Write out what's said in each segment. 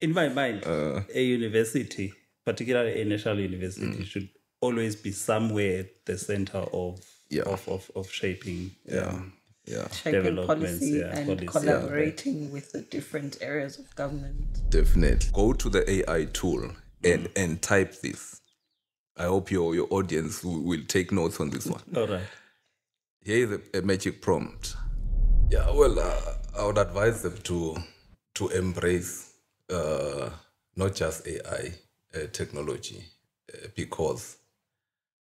in my mind, Uh, a university, particularly a national university, Mm. should always be somewhere at the center of Yeah. of, of, of shaping yeah, um, yeah, Shaping Developments, policy yeah, and policy, yeah. collaborating with the different areas of government. definitely. Go to the AI tool and and type this. I hope your your audience will, will take notes on this one. all right. Here is a, a magic prompt. Yeah, well, uh, I would advise them to to embrace uh, not just AI uh, technology uh, because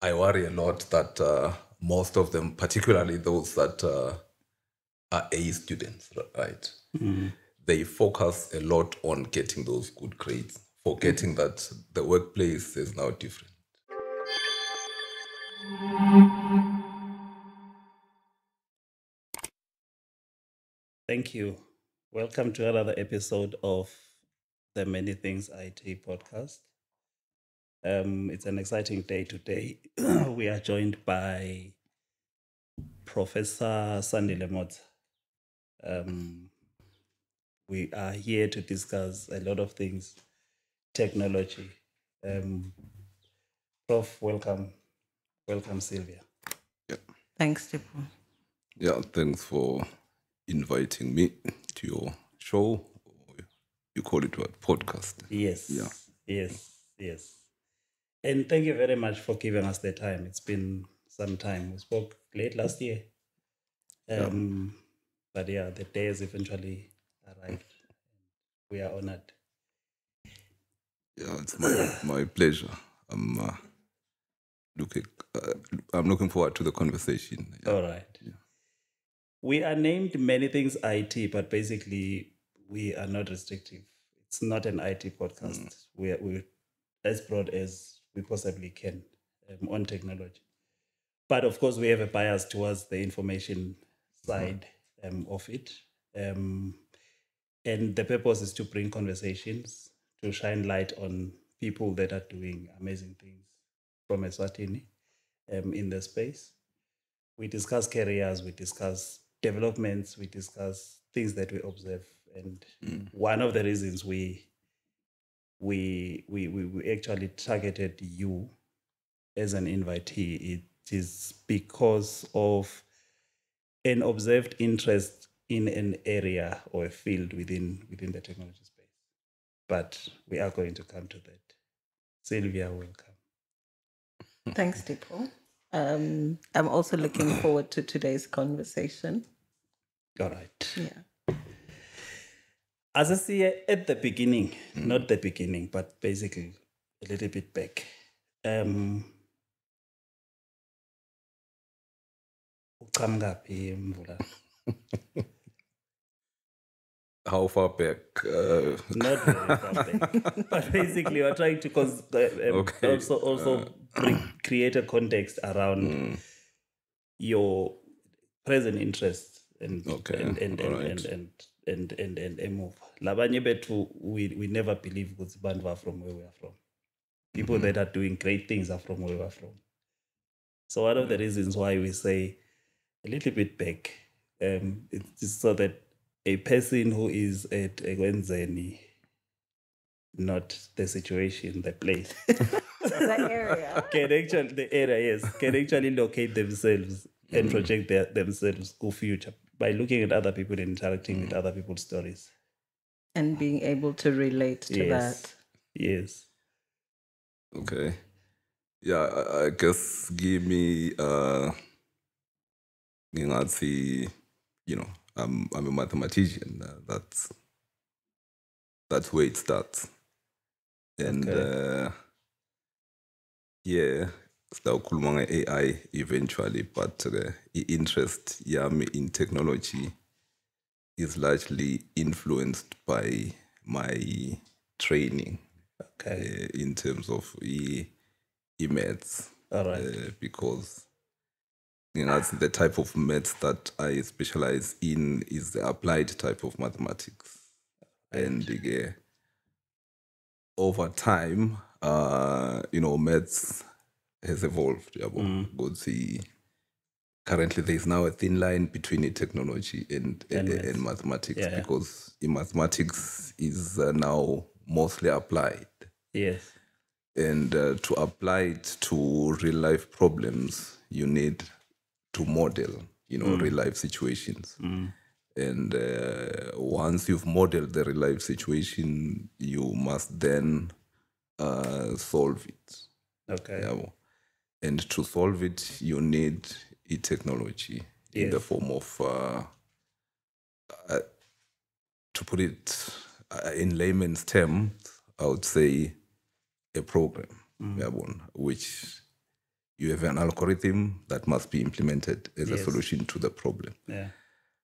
I worry a lot that uh, most of them, particularly those that uh, are A students, right? They focus a lot on getting those good grades, forgetting that the workplace is now different. Thank you. Welcome to another episode of the Many Things IT podcast. Um, it's an exciting day today. we are joined by Professor Sandile Motsa. Um, we are here to discuss a lot of things, technology. Um, Prof, welcome. Welcome, Sylvia. Thanks, Tipo. Yeah, thanks for inviting me to your show. You call it what? Podcast. Yes. Yeah. Yes. Yes. And thank you very much for giving us the time. It's been some time. We spoke late last year. Um, But yeah, the day has eventually arrived. We are honored. Yeah, it's my my pleasure. I'm uh, looking uh, I'm looking forward to the conversation. Yeah. All right. We are named many things IT, but basically we are not restrictive. It's not an IT podcast. We are we as broad as we possibly can um, on technology. But of course, we have a bias towards the information side um, of it. Um, and the purpose is to bring conversations, to shine light on people that are doing amazing things from Eswatini um, in the space we discuss careers, we discuss developments, we discuss things that we observe. And one of the reasons we we, we we we actually targeted you as an invitee, it is because of an observed interest in an area or a field within within the technology space. But we are going to come to that. Sylvia, welcome. Thanks, Tipo. Um, I'm also looking forward to today's conversation. All right. Yeah. As I see at the beginning, not the beginning, but basically a little bit back. Um. How far back? Uh, Not very far back, but basically we're trying to cause, uh, um, Okay. also also bring, create a context around your present interests and Okay, and and and, alright. and and and and and emuva labanye bethu we we never believe ukuthi bantu are from where we are from. People Mm-hmm. that are doing great things are from where we are from. So one of the reasons why we say a little bit back um it's just so that a person who is at Ekwenzeni not the situation the place. The area. can actually the area yes. Can actually locate themselves and project their, themselves go future by looking at other people and interacting with other people's stories And being able to relate to yes that. yes okay. Yeah, I, I guess give me uh ngingathi, you know, I'm I'm a mathematician. Uh, that's that's where it starts. And Okay. uh yeah, sitawukhuluma nge-AI eventually, but uh, i-interest yami in technology is largely influenced by my training okay uh, in terms of e maths all right uh, because you know, the type of maths that I specialize in is the applied type of mathematics. And uh, over time, uh, you know, maths has evolved. yabo. Because the- currently there is now a thin line between technology and, And and, and mathematics Yeah, yeah. because in mathematics is uh, now mostly applied. Yes. And uh, to apply it to real life problems, you need to model, you know, real life situations. And uh, once you've modeled the real life situation, you must then uh, solve it. Okay. Yeah. And to solve it, you need a technology in the form of, uh, uh, to put it uh, in layman's terms, I would say a program, one, which you have an algorithm that must be implemented as a solution to the problem. Yeah.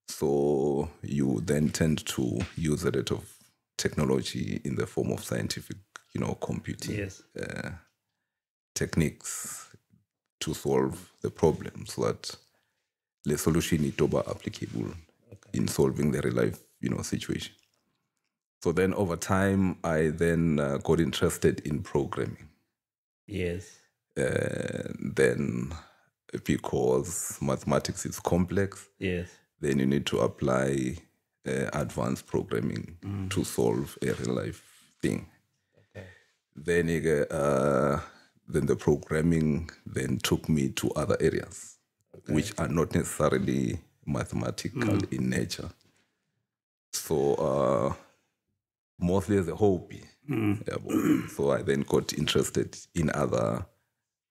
So you then tend to use a lot of technology in the form of scientific, you know, computing Yes. uh, techniques to solve the problems so that the solution is toba applicable in solving the real life, you know, situation. So then over time, I then uh, got interested in programming. Yes. Uh, then because mathematics is complex, Yes. then you need to apply uh, advanced programming to solve a real life thing. Okay. Then uh, then the programming then took me to other areas, which are not necessarily mathematical mm. in nature. So uh, mostly as a hobby. Mm. Yeah, so I then got interested in other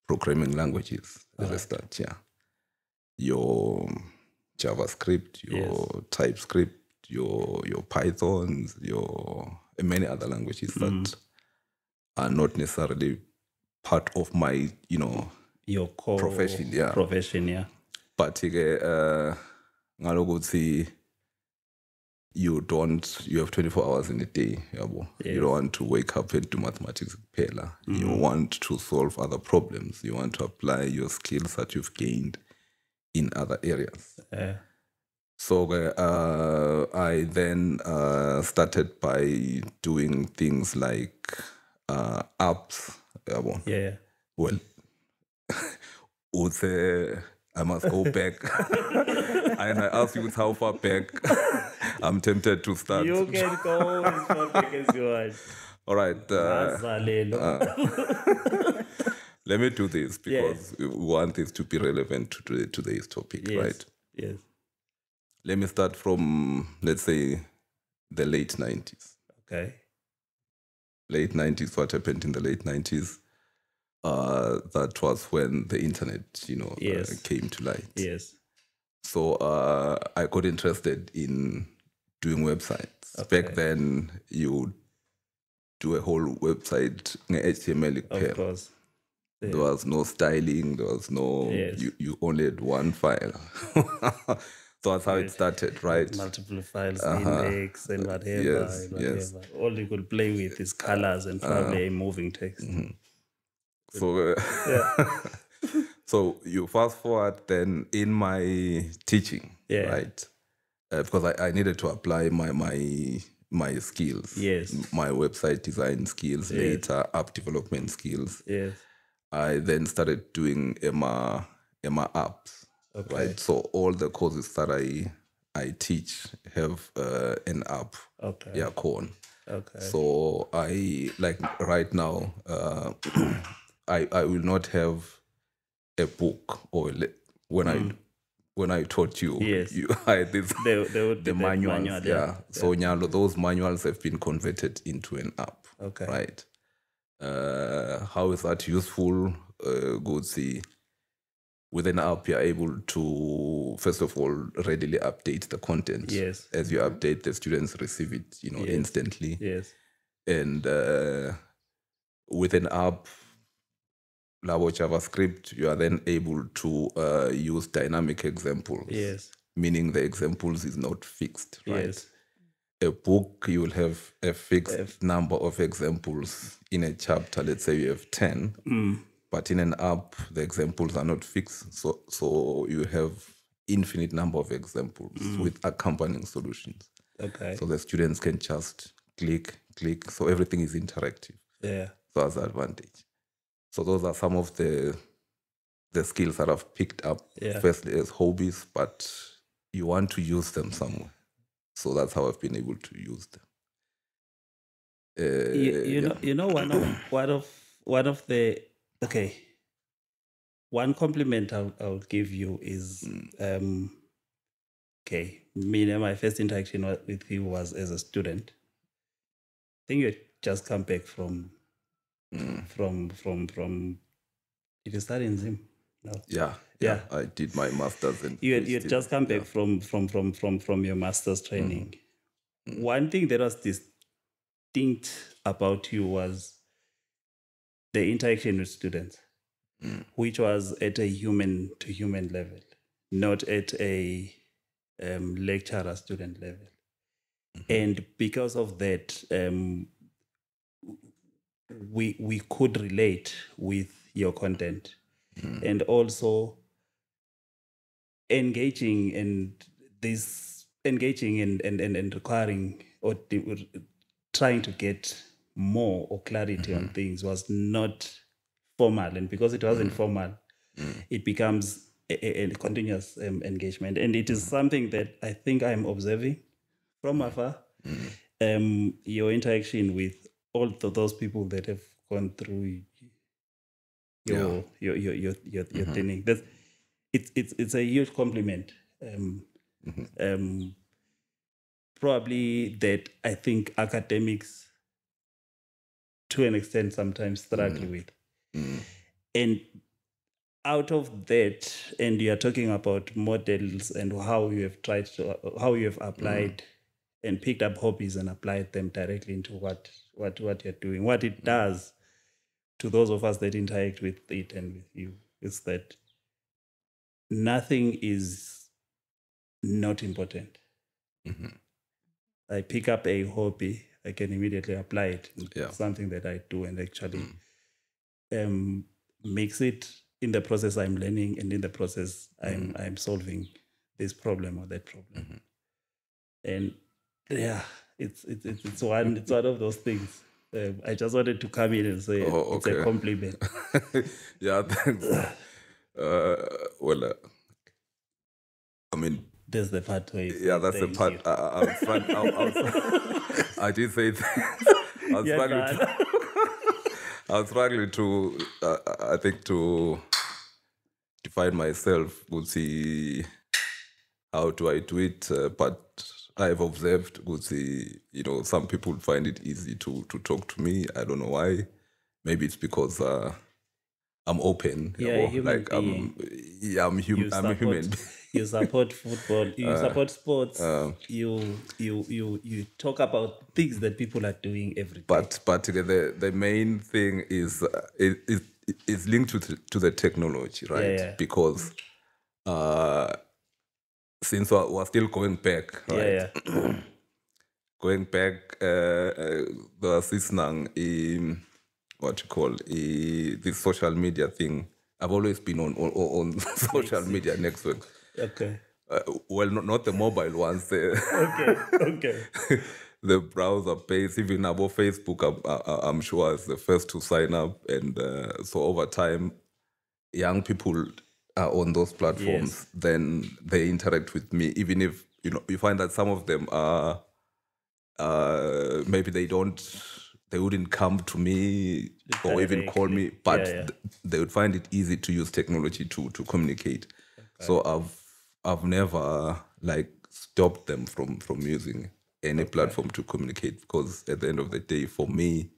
programming languages as a start. Yeah, your JavaScript, your TypeScript, your your Pythons, your and many other languages that mm. are not necessarily part of my you know Your core Profession, yeah. Profession, yeah. but ke uh ngalokuthi you don't you have 24 hours in a day yabo you don't want to wake up and do mathematics kuphela you want to solve other problems you want to apply your skills that you've gained in other areas Uh, so uh, I then uh, started by doing things like uh, apps. Yabo. yeah. yeah. Well, say I must go back. and I ask you how far back. I'm tempted to start. You can go as far back as you want. All right. Uh, Azalelo. let me do this because we want this to be relevant to today- today's topic, yes. right? Yes. Let me start from, let's say, the late 90s. Okay. Late 90s what happened in the late 90s uh that was when the internet you know uh, came to light Yes. so uh i got interested in doing websites Okay. back then you do a whole website in html Of course. there was no styling there was no Yes. you, you only had one file that's how it started right Multiple files, index, and whatever. Yes, and whatever. yes. All you could play with is colors and probably a moving text. So, uh, so you fast forward then in my teaching, Yeah. right? Uh, because I, I needed to apply my my my skills, Yes. my website design skills, Yes. later app development skills. Yes. I then started doing Emma Emma apps, Okay. right? So all the courses that I I teach have uh, an app, Okay. yeah, corn. Okay. So I like right now. Uh, I I will not have a book or le- when I when I taught you. Mm. Yes. You I this They, they would be the manuals. manual, yeah. So Nyalo, those manuals have been converted into an app. Okay. Right. Uh, how is that useful? Uh, good see. With an app, you're able to first of all readily update the content. Yes. As you update, the students receive it, you know, Yes. instantly Yes. and uh, with an app labo javascript you are then able to uh, use dynamic examples Yes. meaning the examples is not fixed right Yes. a book you will have a fixed number of examples in a chapter let's say you have 10 Mm. But in an app the examples are not fixed so so you have infinite number of examples with accompanying solutions Okay. so the students can just click, click. So everything is interactive. yeah. So that's the advantage. So those are some of the the skills that I've picked up Yeah. firstly as hobbies, but you want to use them somewhere. So that's how I've been able to use them. Uh, you, you know you know one of one of one of the okay. One compliment I'll, I'll give you is mm. um okay me and my first interaction with you was as a student. I think you had just come back from mm. from from from did you start in zim? No. Yeah, yeah, I did my master's and you had, you had just come back from from from from from your master's mm. training. One thing that was distinct about you was the interaction with students, which was at a human to human level, not at a um, lecturer student level. And because of that, um, we we could relate with your content, and also engaging and this engaging and and, and, and requiring or de- trying to get more or clarity on things was not formal. And because it wasn't formal it becomes a, a- continuous um, engagement. And it is something that i think i'm observing from afar. Um, your interaction with all th- those people that have gone through your your your your your, your training. That's it's it's it's a huge compliment. Um, um, probably that I think academics, to an extent, sometimes struggle mm. with, mm. and out of that, and you are talking about models and how you have tried to how you have applied mm. and picked up hobbies and applied them directly into what what what you're doing. What it does to those of us that interact with it and with you is that nothing is not important. Mm-hmm. I pick up a hobby, I can immediately apply it. Yeah. something that I do and actually um, makes it in the process I'm learning and in the process I'm I'm solving this problem or that problem. And yeah, it's it's it's, it's one it's one of those things. Um, I just wanted to come in and say Oh, it's a compliment. yeah, thanks. uh, well, uh, I mean, That's the part where yeah, that's the part. you. I, I'm strugg- I, I, was- I did say thanks. I was struggling to, I was struggling to, uh, I think, to define myself. Would see how do I do it, uh, but I've observed. Would see, you know, some people find it easy to to talk to me. I don't know why. Maybe it's because uh, I'm open. A or human like I'm, yeah, I'm, hum- you I'm a human. You support football. You Uh, support sports. you you you you talk about things that people are doing every day. but but the the, main thing is uh, it, it, it's linked to the, to the technology right yeah. because uh since we're, we're still going back right yeah, yeah. going back uh, uh the sisnang in what you call uh, this social media thing i've always been on on, on social media network Okay. uh, well not, not the mobile ones the Okay. Okay. the browser based even about facebook I'm, I- I'm sure is the first to sign up and uh, so over time young people are on those platforms Yes. then they interact with me even if you know you find that some of them are uh, maybe they don't they wouldn't come to me or even call me but Yeah, yeah. th- they would find it easy to use technology to to communicate so i've i've never like stopped them from from using any platform to communicate because at the end of the day for me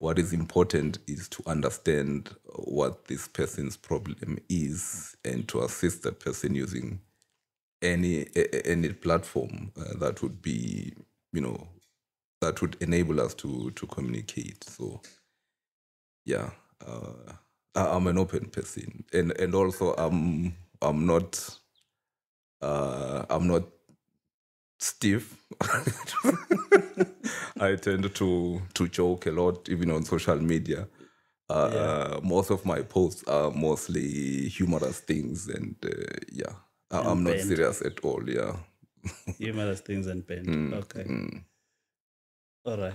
what is important is to understand what this person's problem is and to assist the person using any any platform uh, that would be you know that would enable us to to communicate. So yeah uh, i'm an open person. And and also i'm i'm not uh i'm not stiff i tend to to joke a lot even on social media uh, most of my posts are mostly humorous things and uh, yeah I- i'm not serious at all yeah Humorous things and bent. Mm, okay. All right.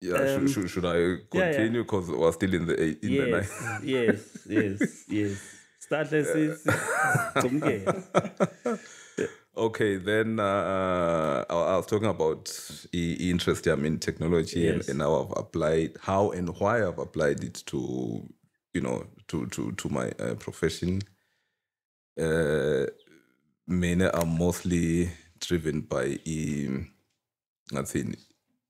yeah Um, should, should, should i continue because we're still in the in the night. yes. Yes. Yes. Start as okay, then uh, I, I was talking about i- interest I'm in technology Yes. and, and how I've applied, how and why I've applied it to, you know, to to to my uh, profession. Uh, many are mostly driven by in, I think,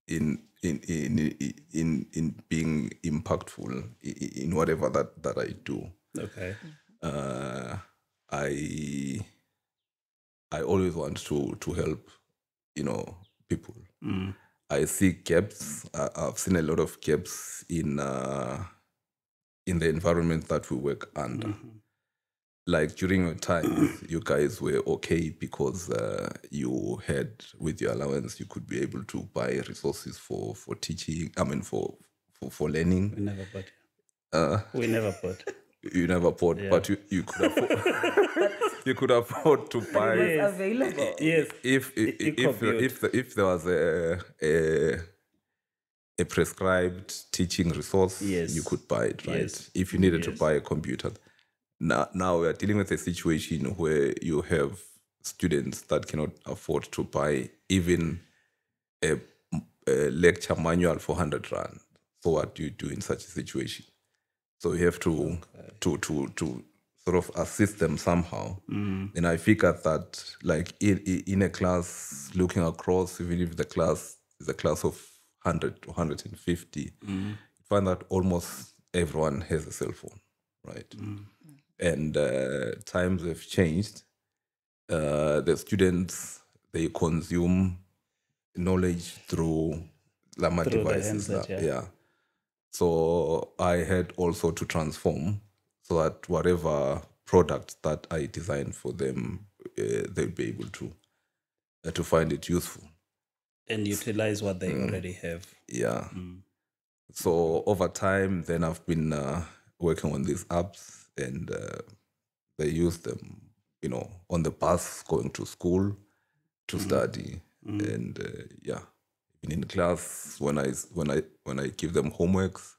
in in in in in, in being impactful i- i- in whatever that that I do Okay. Uh, I I always want to to help, you know, people. Mm. I see gaps. I, I've seen a lot of gaps in uh, in the environment that we work under. Like during your time, you guys were okay because uh, you had with your allowance, you could be able to buy resources for for teaching. I mean, for for, for learning. We never bought. Uh, We never bought. You never bought, but you, you could afford you could afford to buy It's available. yes. if if it if, if, the, if there was a, a a prescribed teaching resource, Yes. you could buy it, right? Yes. If you needed Yes. to buy a computer. Now, now we are dealing with a situation where you have students that cannot afford to buy even a, a lecture manual for 100 rand. So what do you do in such a situation? So you have to to to to sort of assist them somehow. And I figured that like in, in a class looking across, even if the class is a class of 100 to 150, you find that almost everyone has a cell phone, right? And uh, times have changed. Uh, the students they consume knowledge through Lama Through the devices. handset, now. yeah. yeah. So I had also to transform so that whatever product that I designed for them, uh, they'll be able to uh, to find it useful. And utilize what they already have. Yeah. So over time, then I've been uh, working on these apps, and uh, they use them, you know, on the bus going to school to study, and uh, yeah, in class when I when I when I give them homeworks,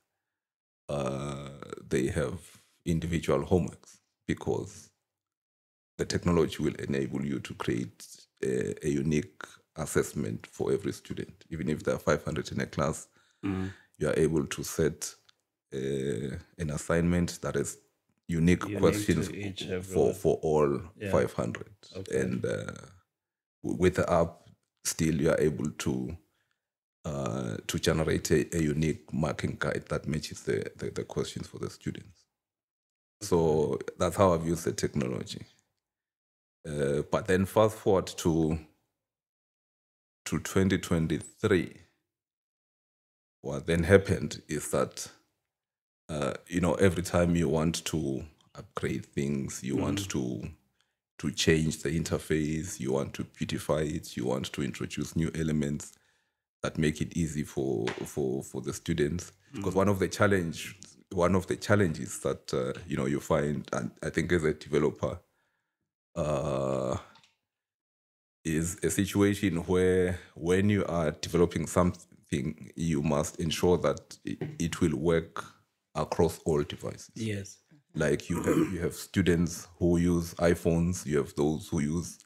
uh, they have individual homeworks because the technology will enable you to create a, a unique assessment for every student. Even if there are 500 in a class, you are able to set uh, an assignment that is unique, Unique questions each, for, for all Yeah. 500. And uh, with the app, still you are able to uh, to generate a, a unique marking guide that matches the, the, the questions for the students. So that's how I've used the technology. Uh, but then fast forward to to 2023, what then happened is that uh, you know every time you want to upgrade things, you want to to change the interface, you want to beautify it, you want to introduce new elements that make it easy for for for the students. Because one of the challenge one of the challenges that uh, you know you find, and I think as a developer, uh, is a situation where when you are developing something, you must ensure that it, it will work across all devices Yes. like you have you have students who use iPhones, you have those who use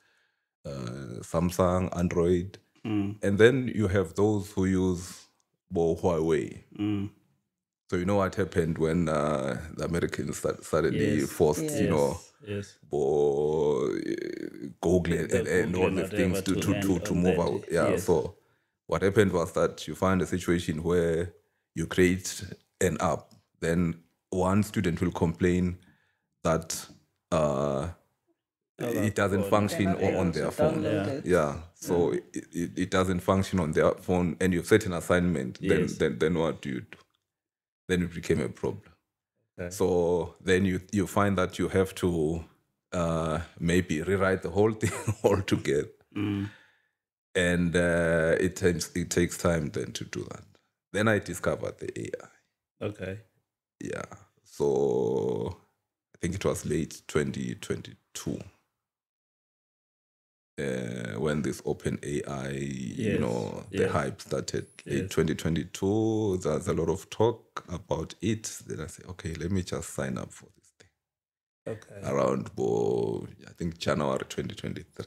uh, Samsung, Android, and then you have those who use well, Huawei. So you know what happened when uh, the Americans start, suddenly Yes. forced, you know, Yes. or uh, Google and, and, and all Google the things to, to to, to, end to on move that. out. Yeah. Yes. So what happened was that you find a situation where you create an app, then one student will complain that uh, it doesn't function They're on, able on to their phone. it. Yeah. So It, it, it doesn't function on their phone and you've set an assignment, then, Yes. then then what do you do? Then it became a problem. Okay. So then you you find that you have to uh, maybe rewrite the whole thing altogether. And uh, it takes it takes time then to do that. Then I discovered the AI. Okay. Yeah. So I think it was late 2022 uh, when this OpenAI, you Yes, know, the yes. hype started. Yes. 2022, there's a lot of talk about it. Then I say, okay, let me just sign up for this thing Okay. around, oh, I think January 2023.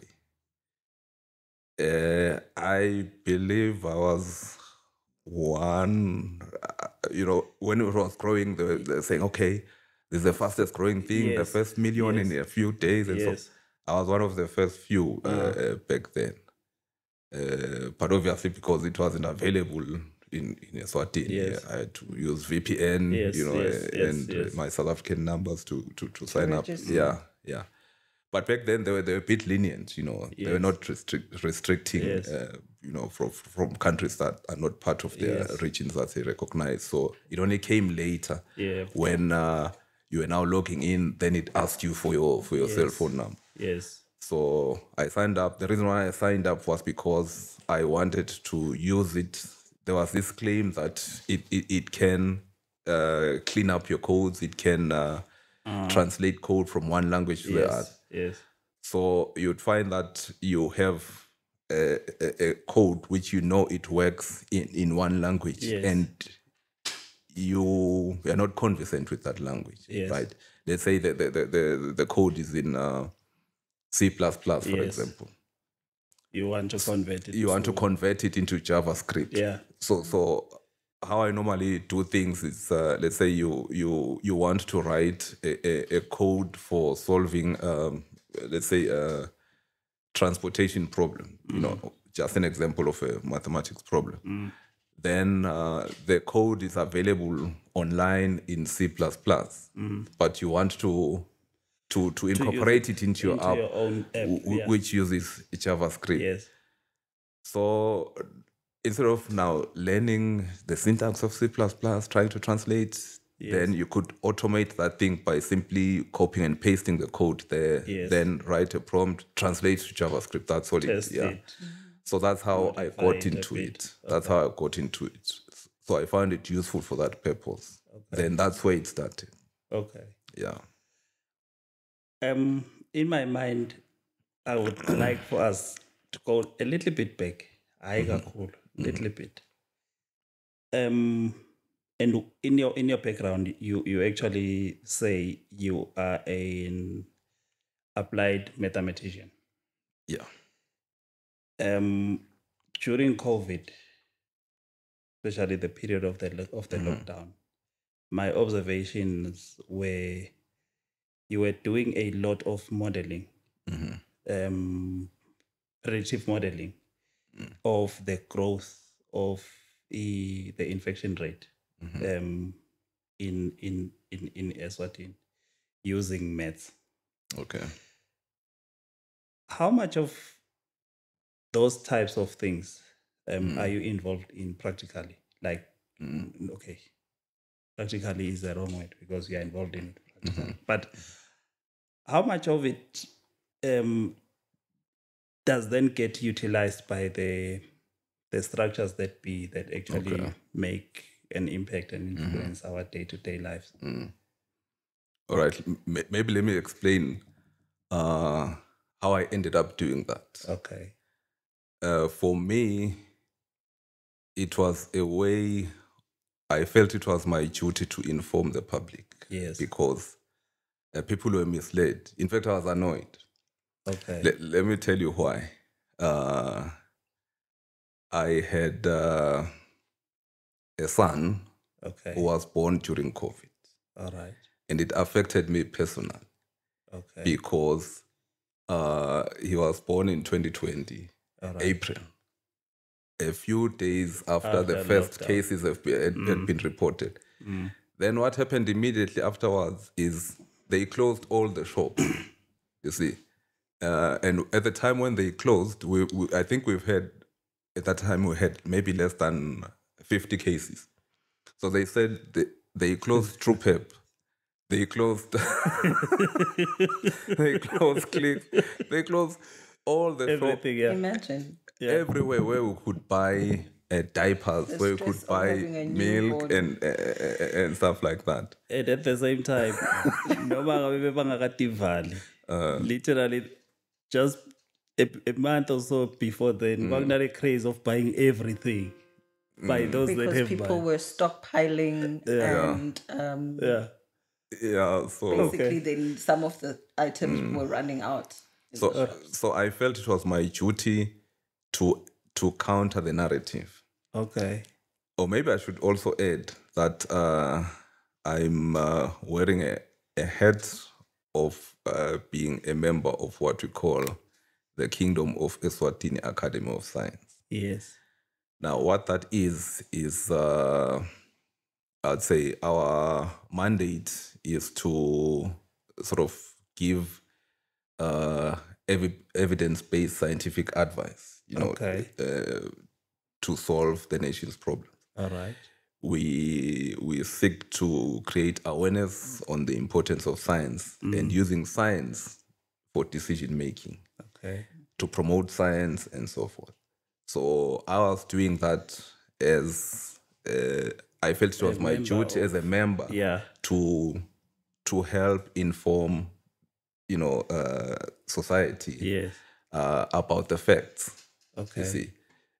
Uh, I believe I was one. uh, You know, when it was growing, they were, they were saying, "Okay, this is the fastest growing thing, the first million in a few days." And Yes. so, I was one of the first few uh, uh, back then. Uh, but obviously, because it wasn't available in in Eswatini, Yes. I had to use VPN, Yes, you know, yes, uh, yes, and uh, yes. my South African numbers to to, to sign up. Yeah, yeah. But back then they were they were a bit lenient, you know. They were not restrict, restricting, Yes. uh, you know, from from countries that are not part of their Yes. regions that they recognize. So it only came later Yeah. when uh, you were now logging in. Then it asked you for your for your cell phone number. Yes. So I signed up. The reason why I signed up was because I wanted to use it. There was this claim that it it, it can uh, clean up your codes. It can uh, translate code from one language to the other. Yes. Yes. So you'd find that you have a, a, a code which you know it works in, in one language Yes. and you are not conversant with that language, Yes. right? Let's say that the, the, the, the code is in uh, C++, for Yes. example. You want to convert it. You want to convert it into JavaScript. Yeah. So, so how I normally do things is, uh, let's say you you you want to write a, a, a code for solving, um, let's say, a transportation problem. You know, just an example of a mathematics problem. Then uh, the code is available online in C++, but you want to to to incorporate it into your into app, your own app, yeah. which uses JavaScript. Yes. So instead of now learning the syntax of C, trying to translate, then you could automate that thing by simply copying and pasting the code there, Yes. then write a prompt, translate to JavaScript. That's all Test it is. Yeah. it. So that's how I got into it. That's how I got into it. So I found it useful for that purpose. Then that's where it started. Okay. Yeah. Um, in my mind, I would like for us to go a little bit back. I got cool, a little bit. Um, and in your in your background, you you actually say you are an applied mathematician. Yeah. Um, during COVID, especially the period of the of the lockdown, my observations were you were doing a lot of modeling, um, predictive modeling of the growth of the, the infection rate um, in in in in Eswatini using maths. Okay. How much of those types of things um, are you involved in practically? Like, mm, okay, practically is the wrong word because you are involved in it practically. But how much of it um, does then get utilized by the the structures that be that actually Okay. make an impact and influence our day to day lives? All right. M- maybe let me explain uh, how I ended up doing that. Okay. uh, for me, it was a way I felt it was my duty to inform the public Yes. because uh, people were misled. In fact, I was annoyed. Okay. Let, let me tell you why. Uh, I had uh, a son okay. who was born during COVID, All right. and it affected me personally Okay. because uh, he was born in 2020, All right. April. A few days after, the first lockdown. cases have been, had, had been reported. Then what happened immediately afterwards is they closed all the shops. you see, uh, and at the time when they closed, we, we I think we've had at that time we had maybe less than fifty cases. So they said they, they closed TruePep. They closed. they closed Click. They closed all the shops Everything, yeah. Imagine. everywhere where we could buy uh, diapers, The where we stress could buy milk and uh, uh, and stuff like that. And at the same time, noma ngabe bangakativali, literally just a, a month or so before then, mm. craze of buying everything by those that Because have people buy. were stockpiling and um, Yeah. Yeah, so basically then some of the items were running out. so so I felt it was my duty to to counter the narrative. Okay. Or maybe I should also add that uh, I'm uh, wearing a, a hat of uh, being a member of what we call the Kingdom of Eswatini Academy of Science. Yes. Now, what that is, is uh, I'd say our mandate is to sort of give uh, evi- evidence based scientific advice, you know, Okay. uh, to solve the nation's problems. All right. We, we seek to create awareness on the importance of science and using science for decision making Okay. to promote science and so forth. So I was doing that as uh, I felt it was my duty as a member Yeah. to to help inform, you know, uh, society Yes. uh, about the facts. Okay. You see,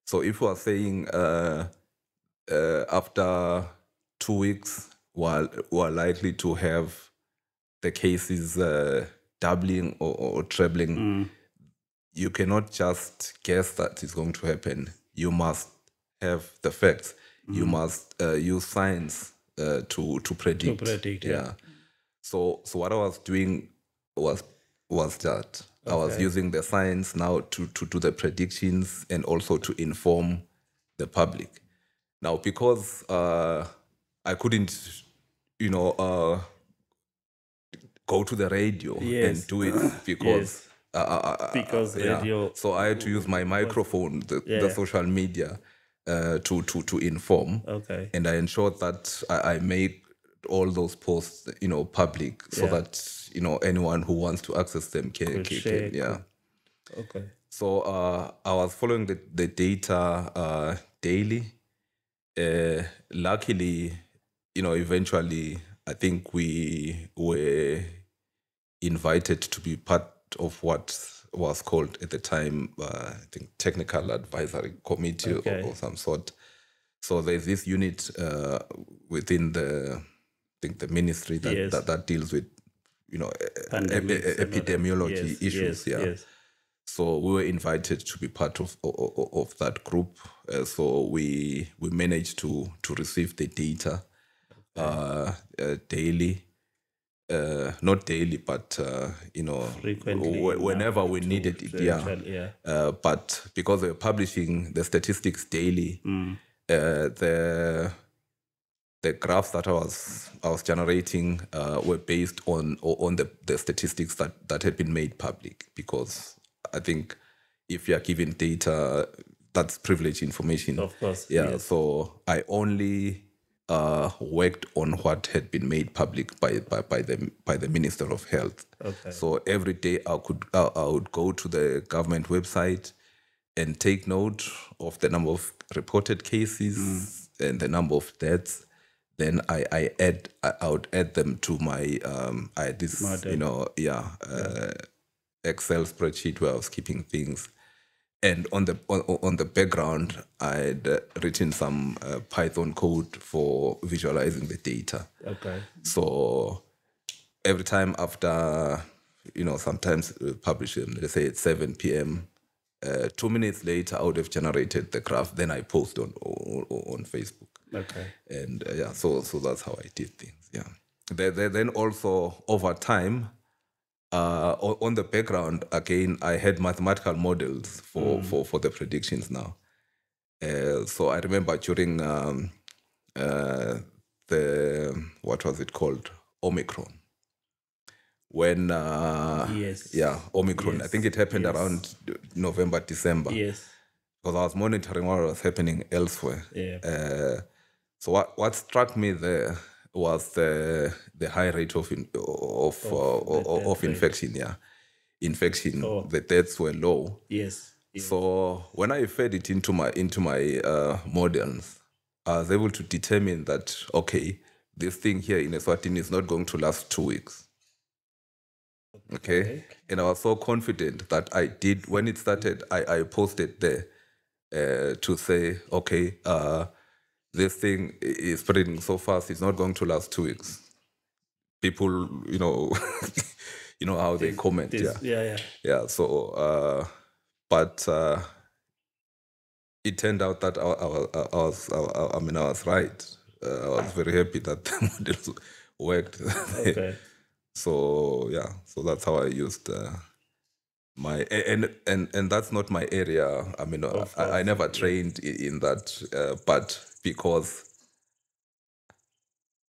so if we are saying uh, uh, after two weeks, we're, we're likely to have the cases uh, doubling or, or trebling, Mm. you cannot just guess that it's going to happen. You must have the facts. Mm. You must uh, use science uh, to to predict. predict, yeah. So so what I was doing was was that I was using the science now to to do the predictions and also to inform the public. Now because uh, I couldn't, you know, uh, go to the radio Yes. and do it because. Uh, uh, uh, Because yeah. radio- So I had to use my microphone, the, the social media, uh, to to to inform Okay. and I ensured that I, I made all those posts, you know, public, so Yeah. that you know anyone who wants to access them can, can, can yeah. Okay. So uh, I was following the the data uh, daily. Uh, luckily, you know, eventually, I think we were invited to be part of what was called at the time, uh, I think, technical advisory committee or- Okay. or, some sort. So there's this unit uh, within the, think, the ministry that, Yes. that, that deals with, you know, e- e- Pandemics and epidemiology Yes, issues. yes, yeah. Yes. So we were invited to be part of of, of that group. Uh, so we we managed to to receive the data uh, uh, daily, uh, not daily, but uh, you know, Frequently wh- whenever we needed it. Yeah. yeah. Uh, but because we're publishing the statistics daily, Mm. uh, the the graphs that I was I was generating uh, were based on on the, the statistics that, that had been made public because I think if you are given data that's privileged information. Of course, Yeah. yes. So I only uh, worked on what had been made public by, by, by the by the Minister of Health. Okay. So every day I could I, I would go to the government website and take note of the number of reported cases Mm. and the number of deaths. Then I, I add I, would add them to my um I this Model. you know yeah, uh, Excel spreadsheet where I was keeping things. And on the on, on the background, I had uh, written some uh, Python code for visualizing the data. Okay. So every time after, you know, sometimes publish them, let's say at 7 p.m., uh, two minutes later, I would have generated the graph. Then I post on on, on Facebook. Okay. And uh, yeah, so so that's how I did things. Yeah. Then, then- then also over time, uh, on the background again, I had mathematical models for for for the predictions now. Uh, so I remember during um, uh, the what was it called Omicron when uh, Yes. yeah Omicron. I think it happened Yes. around November December Yes. because I was monitoring what was happening elsewhere. Yeah. Uh, so what what struck me there was the the high rate of in, of uh, of, death of rate. infection. Yeah, infection. Oh. The deaths were low. Yes. yes. So when I fed it into my into my uh, models, I was able to determine that okay, this thing here in Eswatini is not going to last two weeks. Okay. Okay. And I was so confident that I did when it started, I, I posted there uh, to say, okay, uh, this thing is spreading so fast, it's not going to last two weeks. People, you know, you know how they comment, This- yeah yeah. Yeah. yeah so uh but uh it turned out that I, I, I was, I, I mean, I was right. Uh, I was very happy that the model worked. Okay. so yeah, so that's how I used uh, my and and and that's not my area. I mean, I, I never trained in that, uh, but because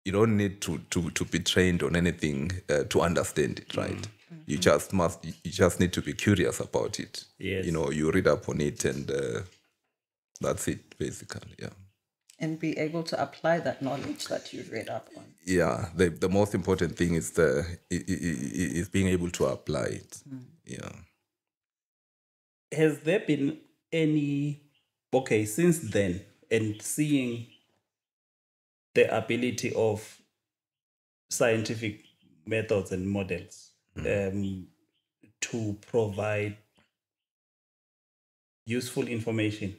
you don't need to to to be trained on anything uh, to understand it, right? You just must. You just need to be curious about it. Yes. You know, you read up on it, and uh, that's it, basically. Yeah. And be able to apply that knowledge that you've read up on. Yeah. The the most important thing is the i- i- i- is being able to apply it. Yeah. Has there been any okay since then and seeing the ability of scientific methods and models hmm. um, to provide useful information,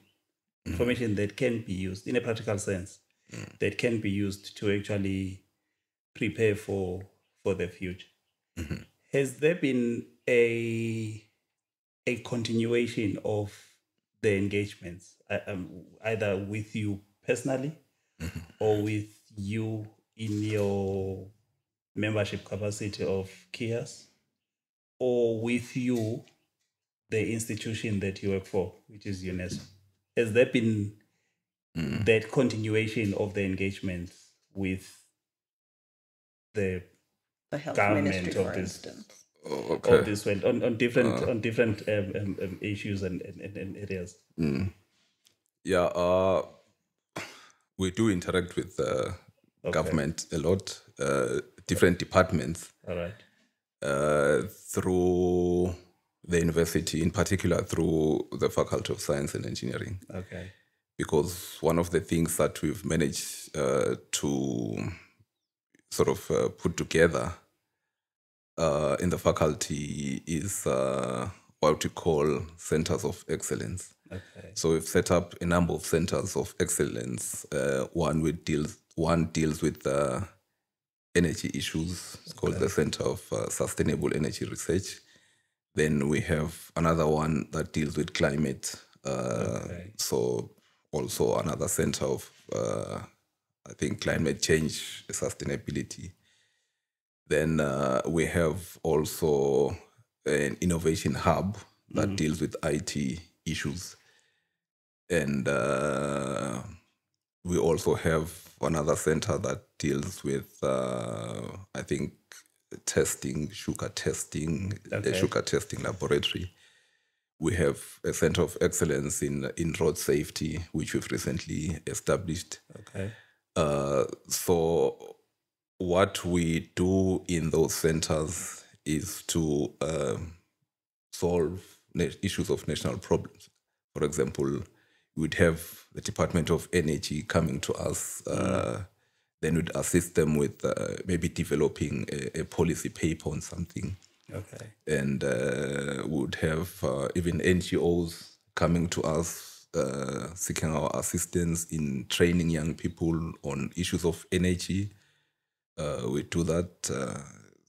hmm. information that can be used in a practical sense, hmm. that can be used to actually prepare for for the future. Mm-hmm. Has there been a a continuation of the engagements, um, either with you personally or with you in your membership capacity of KIAS, or with you, the institution that you work for, which is UNESWA? Has there been that continuation of the engagements with the The health Government ministry, of for this- instance. Oh, all this went on, on different on different um, um, um, issues and, and, and- areas? Yeah, uh, we do interact with the government a lot, uh, different departments All right. uh, through the university, in particular through the Faculty of Science and Engineering, Okay. because one of the things that we've managed uh, to sort of uh, put together uh, in the faculty is uh, what we call centers of excellence. Okay. So we've set up a number of centers of excellence. Uh, one with deals one deals with uh, energy issues. It's called the Center of uh, Sustainable Energy Research. Then we have another one that deals with climate. Uh, Okay. So also another center of uh, I think climate change sustainability. Then uh, we have also an innovation hub that deals with IT issues. And uh, we also have another center that deals with, uh, I think, testing, sugar testing, a Okay. sugar testing laboratory. We have a center of excellence in, in road safety, which we've recently established. Okay. Uh, so what we do in those centers is to um, solve issues of national problems. For example, we'd have the Department of Energy coming to us. Uh, Then we'd assist them with uh, maybe developing a, a policy paper on something Okay. and uh, would have uh, even NGOs coming to us uh, seeking our assistance in training young people on issues of energy. Uh, we do that. Uh,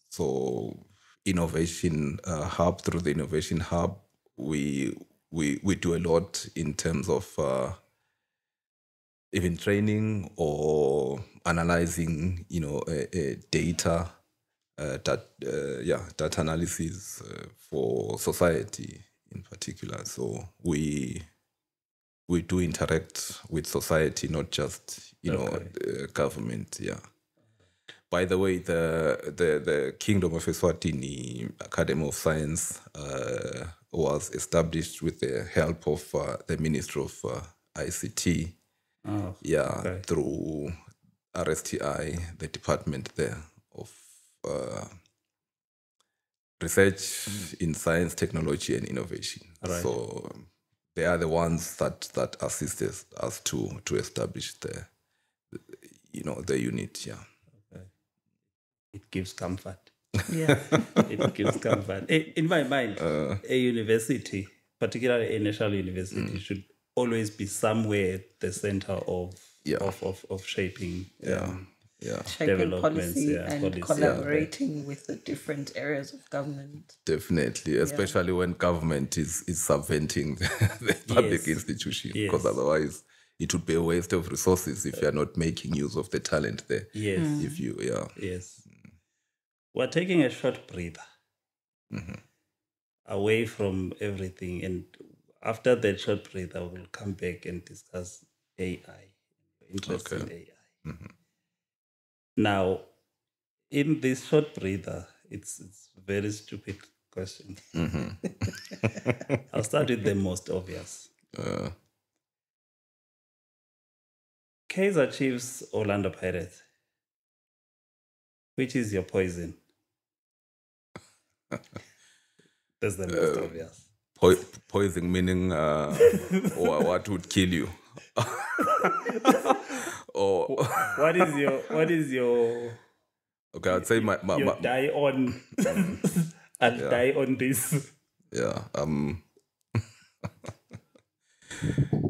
so innovation uh, hub through the innovation hub, we we we do a lot in terms of uh, even training or analyzing, you know, uh, uh, data, uh, that uh, yeah, data analysis uh, for society in particular. So we we do interact with society, not just you know uh, government. Yeah. By the way, the the the Kingdom of Eswatini Academy of Science uh, was established with the help of uh, the Ministry of uh, ICT. Oh, Yeah, Okay. through RSTI, the department there of uh, research in science, technology, and innovation. Alright. So they are the ones that that assist us, us to to establish the, you know, the unit. Yeah. It gives comfort. Yeah. It gives comfort. Eh, in my mind, uh. a university, particularly a national university, mm. should always be somewhere at the center of Yeah. of, of, of shaping Yeah. um, Yeah, Shaping Developments, policy yeah, and policy, yeah. collaborating with the different areas of government. definitely. Especially when government is is subventing the public Yes. institution, Yes. because otherwise it would be a waste of resources if you are not making use of the talent there. Yes. If you, yeah, Yes. We're taking a short breather mm-hmm. away from everything. And after that short breather, we'll come back and discuss AI, interest in Okay. AI. Mm-hmm. Now, in this short breather, it's, it's a very stupid question. Mm-hmm. I'll start with the most obvious. uh, Kaiser Chiefs, Orlando Pirates. Which is your poison? That's the most obvious. po- poison meaning uh, or what would kill you. or What is your what is your okay, I'd say my, my, my die on and die on this? yeah um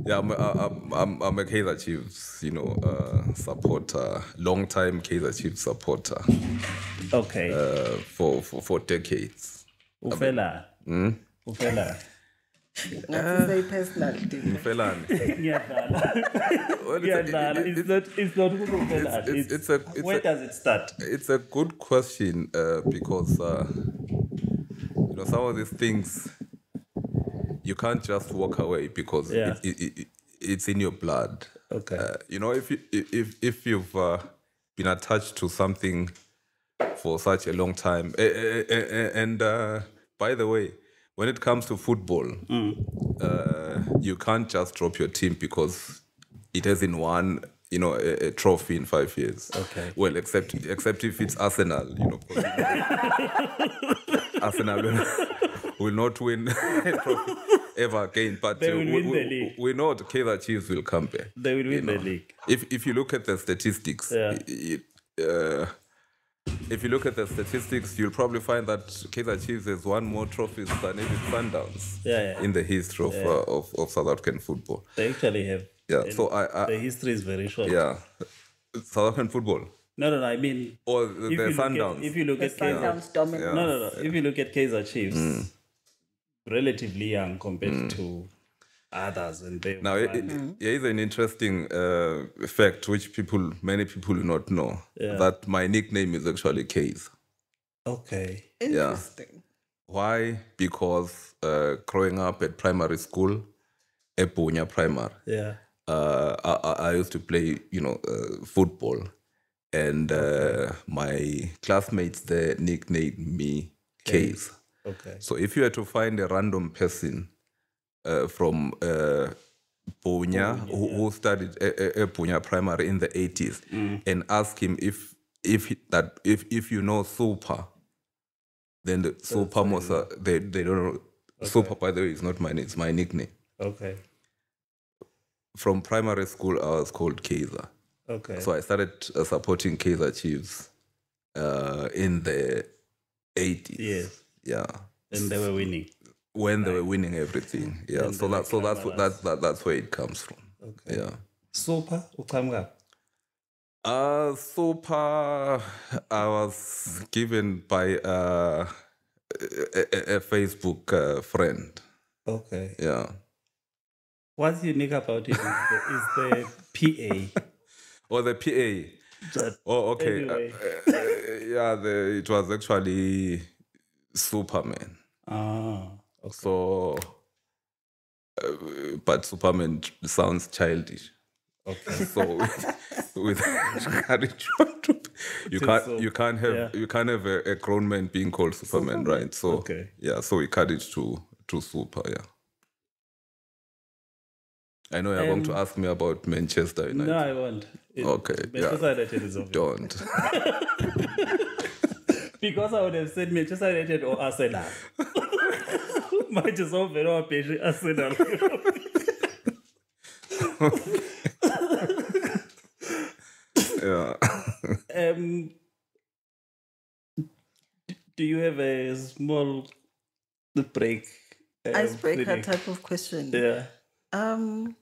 yeah I'm, I'm I'm I'm a Kaiser Chiefs you know uh, supporter long time Kaiser Chiefs supporter Okay. uh, for, for for decades. Ufela. Ufela. Not to say personal, Dipo. Felani. Ngiyadlala. Well, it's, a- Ngiyadlala. it- It's it- not it's not Ufela. it's- It's, it's a- it's where a- does it start? it's a good question uh, because uh, you know some of these things you can't just walk away because Yeah. it, it, it, it's in your blood. Okay. Uh, you know, if you, if if you've uh, been attached to something for such a long time, and uh, by the way, when it comes to football, uh, you can't just drop your team because it hasn't won, you know, a, a trophy in five years. Okay. Well, except except if it's Arsenal, you know, Arsenal will, will not win ever again. But They uh, will we, win we, the league. we know the Kaiser Chiefs will come back. They will win the league. If if you look at the statistics, Yeah. it, uh, if you look at the statistics, you'll probably find that Kaiser Chiefs has won more trophies than even Sundowns Yeah, yeah. in the history of, uh, of of South African football. They actually have. Yeah, so I, the history is very short. yeah, South African football No, no, no. I mean, or if the you look Sundowns. At, if you look The at Kaiser, Sundowns dominant. no, no, no. If you look at Kaiser Chiefs, Mm. Relatively young compared to others, and they Now, it, it, here is an interesting uh, fact which people, many people do not know. Yeah. That my nickname is actually Case. okay, Interesting. Why? Because uh, growing up at primary school, Epunya Primary, yeah, uh, I, I- I used to play, you know, uh, football, and uh, my classmates there nicknamed me Case. Okay, So if you were to find a random person uh, from uh, Punya who, who studied uh, Punya Primary in the 80s and ask him if if that if if you know Super, then the Super Motsa they they don't know. Super by the way is not my name, it's my nickname. okay, From primary school I was called Kaiser. okay. So I started uh, supporting Kaiser Chiefs uh, in the 80s. Yes. Yeah. and they were winning. when they were winning everything. Yeah, so that so that's what that, that that's where it comes from. Okay. Yeah. Super, uqhamuka. Uh super I was given by uh, a, a, a Facebook uh, friend. Okay. Yeah. What's unique about it is the, is the PA. Or the PA. Oh, okay. Anyway. uh, uh, yeah, the, it was actually Superman. Ah, So, uh, but Superman sounds childish. okay. So with, with courage, you can't so. you can't have Yeah. you can't have a, a grown man being called Superman, right? So Okay. yeah, so we cut it to to super, yeah. I know you're going to Um, ask me about Manchester United. No, I won't. It- Okay, yeah. United is obvious. Don't. Because I would have said Manchester United or Arsenal. Might as well very well Arsenal. yeah. um, do you have a small break? uh, Icebreaker clinic? type of question. Yeah. Um,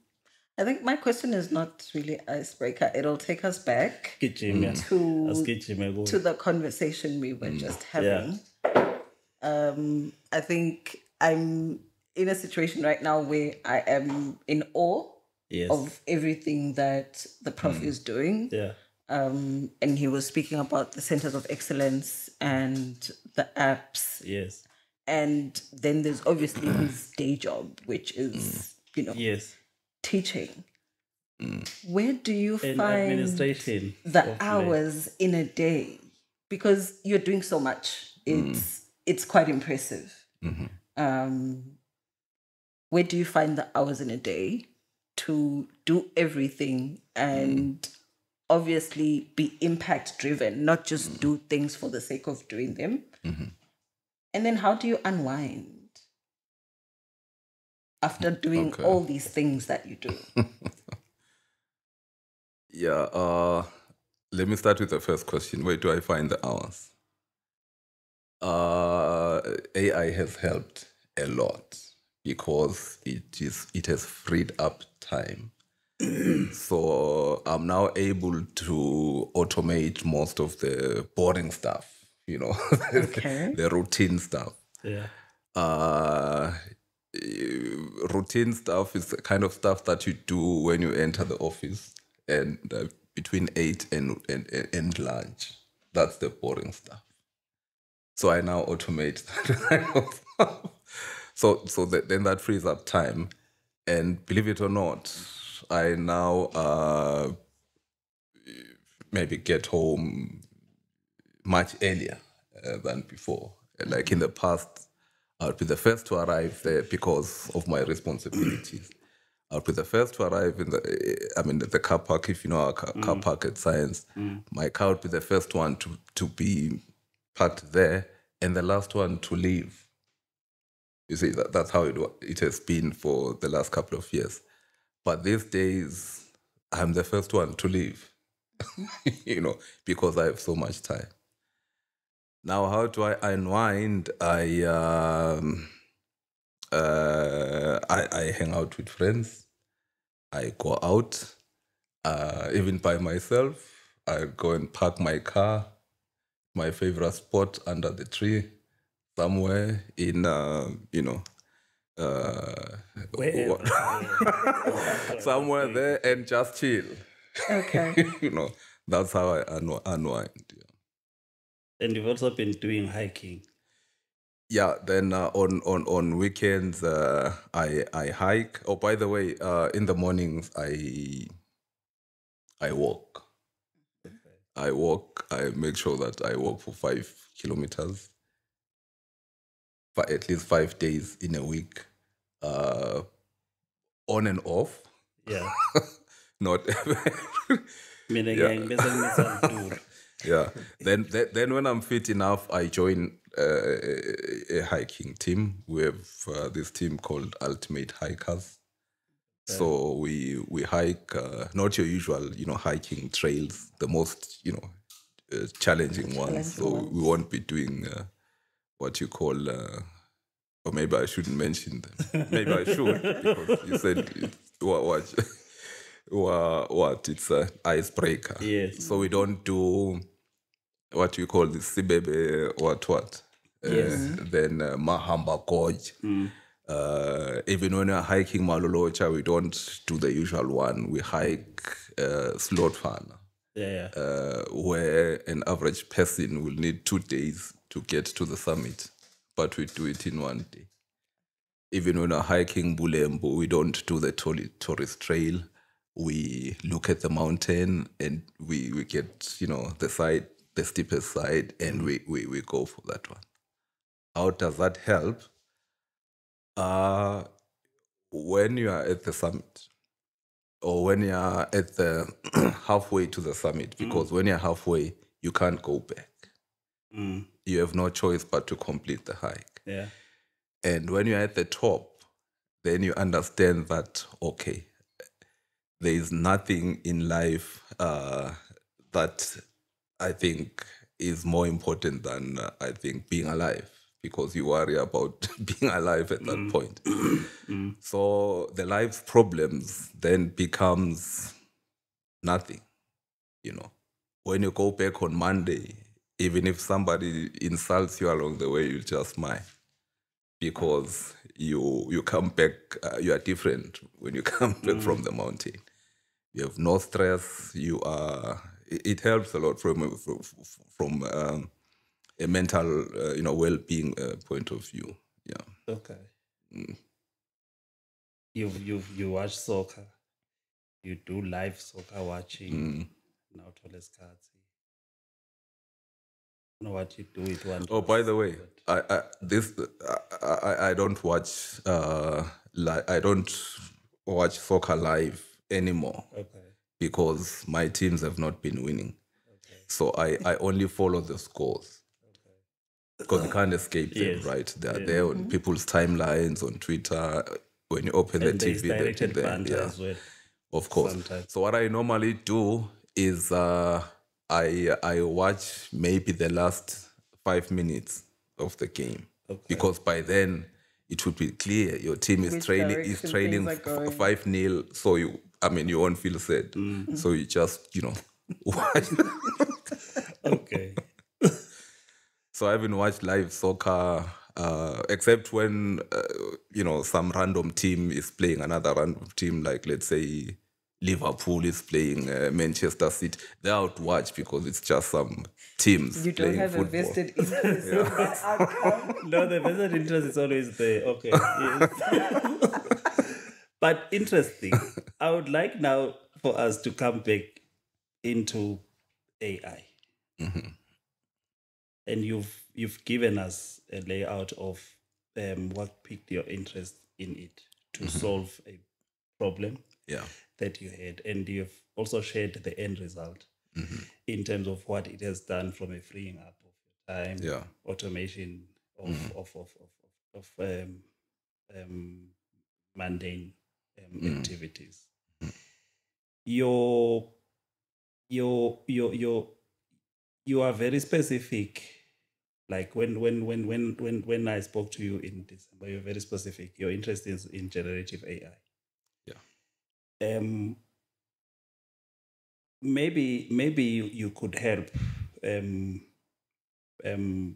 I think my question is not really icebreaker. It'll take us back Mm. to to the conversation we were just having. Yeah. Um, I think I'm in a situation right now where I am in awe Yes. of everything that the prof is doing. yeah. Um, and he was speaking about the centers of excellence and the apps. Yes. And then there's obviously his day job, which is, you know, Yes. Teaching. Mm. Where do you And find administration. the of le- hours in a day? Because you're doing so much. Mm. It's it's quite impressive. Mm-hmm. Um, where do you find the hours in a day to do everything and mm. obviously be impact driven, not just do things for the sake of doing them? Mm-hmm. And then how do you unwind after doing Okay. all these things that you do? Yeah. Uh, let me start with the first question. Where do I find the hours? Uh, AI has helped a lot because it is it has freed up time. so I'm now able to automate most of the boring stuff. You know, Okay. the routine stuff Yeah. uh, routine stuff is the kind of stuff that you do when you enter the office and uh, between eight and, and and lunch. That's the boring stuff. So I now automate that kind of. So so that, then that frees up time, and believe it or not, I now uh, maybe get home much earlier uh, than before. Like in the past, I would be the first to arrive there because of my responsibilities. I'll be the first to arrive in the, I mean, the car park, if you know our car, car mm. park at Science. Mm. My car would be the first one to, to be parked there and the last one to leave. You see, that, that's how it, it has been for the last couple of years. But these days, I'm the first one to leave, you know, because I have so much time. Now, how do I unwind? I um, uh, I, I hang out with friends. I go out, uh, even by myself. I go and park my car, my favorite spot under the tree, somewhere in uh, you know, uh, Wherever. somewhere there, and just chill. Okay. you know, that's how I unw- unwind. And you've also been doing hiking. Yeah, then uh, on on on weekends uh, I I hike. Oh, by the way, uh, in the mornings I I walk. I walk. I make sure that I walk for five kilometers, for at least five days in a week, uh, on and off. Yeah. Not Yeah. ngiyaye bese ngimisa ngidura. yeah. Then, then then when I'm fit enough, I join uh, a, a hiking team. We have uh, this team called Ultimate Hikers. So we we hike uh, not your usual, you know, hiking trails, the most you know uh, challenging ones. So Challenging we won't be doing uh, what you call. Uh, or maybe I shouldn't mention them. Maybe I should because you said what what what, what it's an icebreaker. Yes. So we don't do what you call the Sibebe what what. Yes. Uh, then uh, Mahamba Gorge. Uh, even when we're hiking Malolotja, we don't do the usual one. We hike uh, Slotfana, Yeah, yeah. uh, where an average person will need two days to get to the summit, but we do it in one day. Even when we're hiking Bulembo, we don't do the tourist trail. We look at the mountain and we, we get, you know, the side, the steepest side, and we, we, we go for that one. How does that help? Uh, when you are at the summit, or when you are at the halfway to the summit, because when you're halfway, you can't go back. Mm. You have no choice but to complete the hike. Yeah. And when you're at the top, then you understand that, okay, there is nothing in life uh, that I think is more important than uh, I think being alive because you worry about being alive at that point. So the life's problems then becomes nothing, you know. When you go back on Monday, even if somebody insults you along the way, you just smile because you you come back, uh, you are different when you come back from the mountain. You have no stress. You are. It, it helps a lot from from, from um, a mental, uh, you know, well-being uh, point of view. Yeah. Okay. You you you watch soccer. You do live soccer watching. Now tell us cards. Know what you do with one. Oh, by the way, I, I this I, I I don't watch uh li- I don't watch soccer live anymore Okay. because my teams have not been winning. So I I only follow the scores. Because you can't escape them, Yes. right? They are there on people's timelines on Twitter. When you open And the TV, they're there. Yeah. as well. Of course. Sometimes. So what I normally do is uh, I I watch maybe the last five minutes of the game Okay. because by then it would be clear your team is Which trailing is trailing things five nil. So you I mean you won't feel sad. Mm. So you just you know watch. Okay. so I haven't watched live soccer. Uh, except when uh, you know some random team is playing another random team, like let's say Liverpool is playing uh, Manchester City, they I would watch because it's just some teams You don't playing have a vested interest in that outcome. no, the vested interest is always there. Okay. yes. But interesting. I would like now for us to come back into AI. And you've you've given us a layout of um, what piqued your interest in it to solve a problem Yeah, that you had, and you've also shared the end result in terms of what it has done from a freeing up of your time, Yeah. automation of of of of, of, of um, um, mundane um, activities. Your your your your you are very specific. Like when when when when when when I spoke to you in December, you're very specific. Your interest is in generative AI Yeah. um maybe maybe you, you could help um um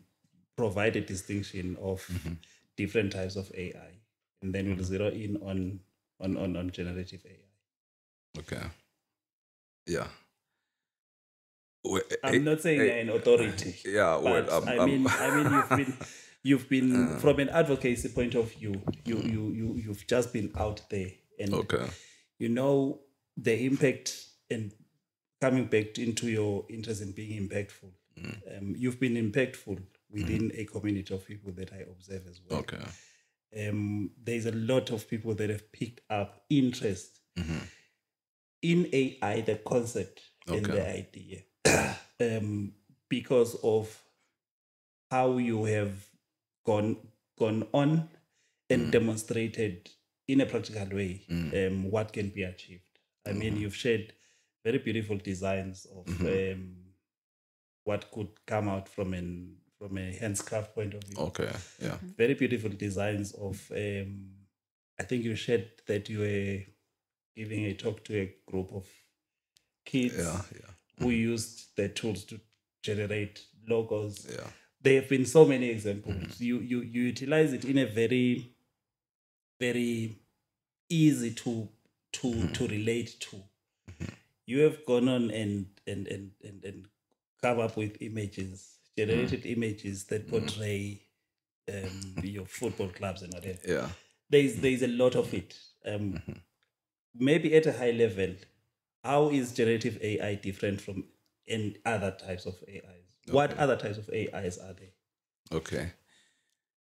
provide a distinction of different types of AI and then we'll zero in on on on, on generative AI. okay, yeah. Well, I'm eh, not saying eh, you're an authority. yeah, well, um, I um, mean I mean you've been you've been from an advocacy point of view, you you you you've just been out there and okay, you know the impact and coming back into your interest in being impactful. Um, you've been impactful within a community of people that I observe as well. okay, Um, there's a lot of people that have picked up interest in AI, the concept and the idea, um, because of how you have gone gone on and demonstrated in a practical way um, what can be achieved. I mean, you've shared very beautiful designs of um, what could come out from an from a handscraft point of view. Okay, yeah, mm-hmm. very beautiful designs of um i think you shared that you were giving a talk to a group of kids yeah, yeah, who mm-hmm. used the tools to generate logos. Yeah, there have been so many examples. Mm-hmm. You you you utilize it in a very very easy to to to relate to. You have gone on and and and and, and come up with images generated images that portray um, your football clubs and whatever. Yeah. there's there's a lot of it. Um maybe at a high level how is generative ai different from any other types of ais what other types of ais are there? Okay.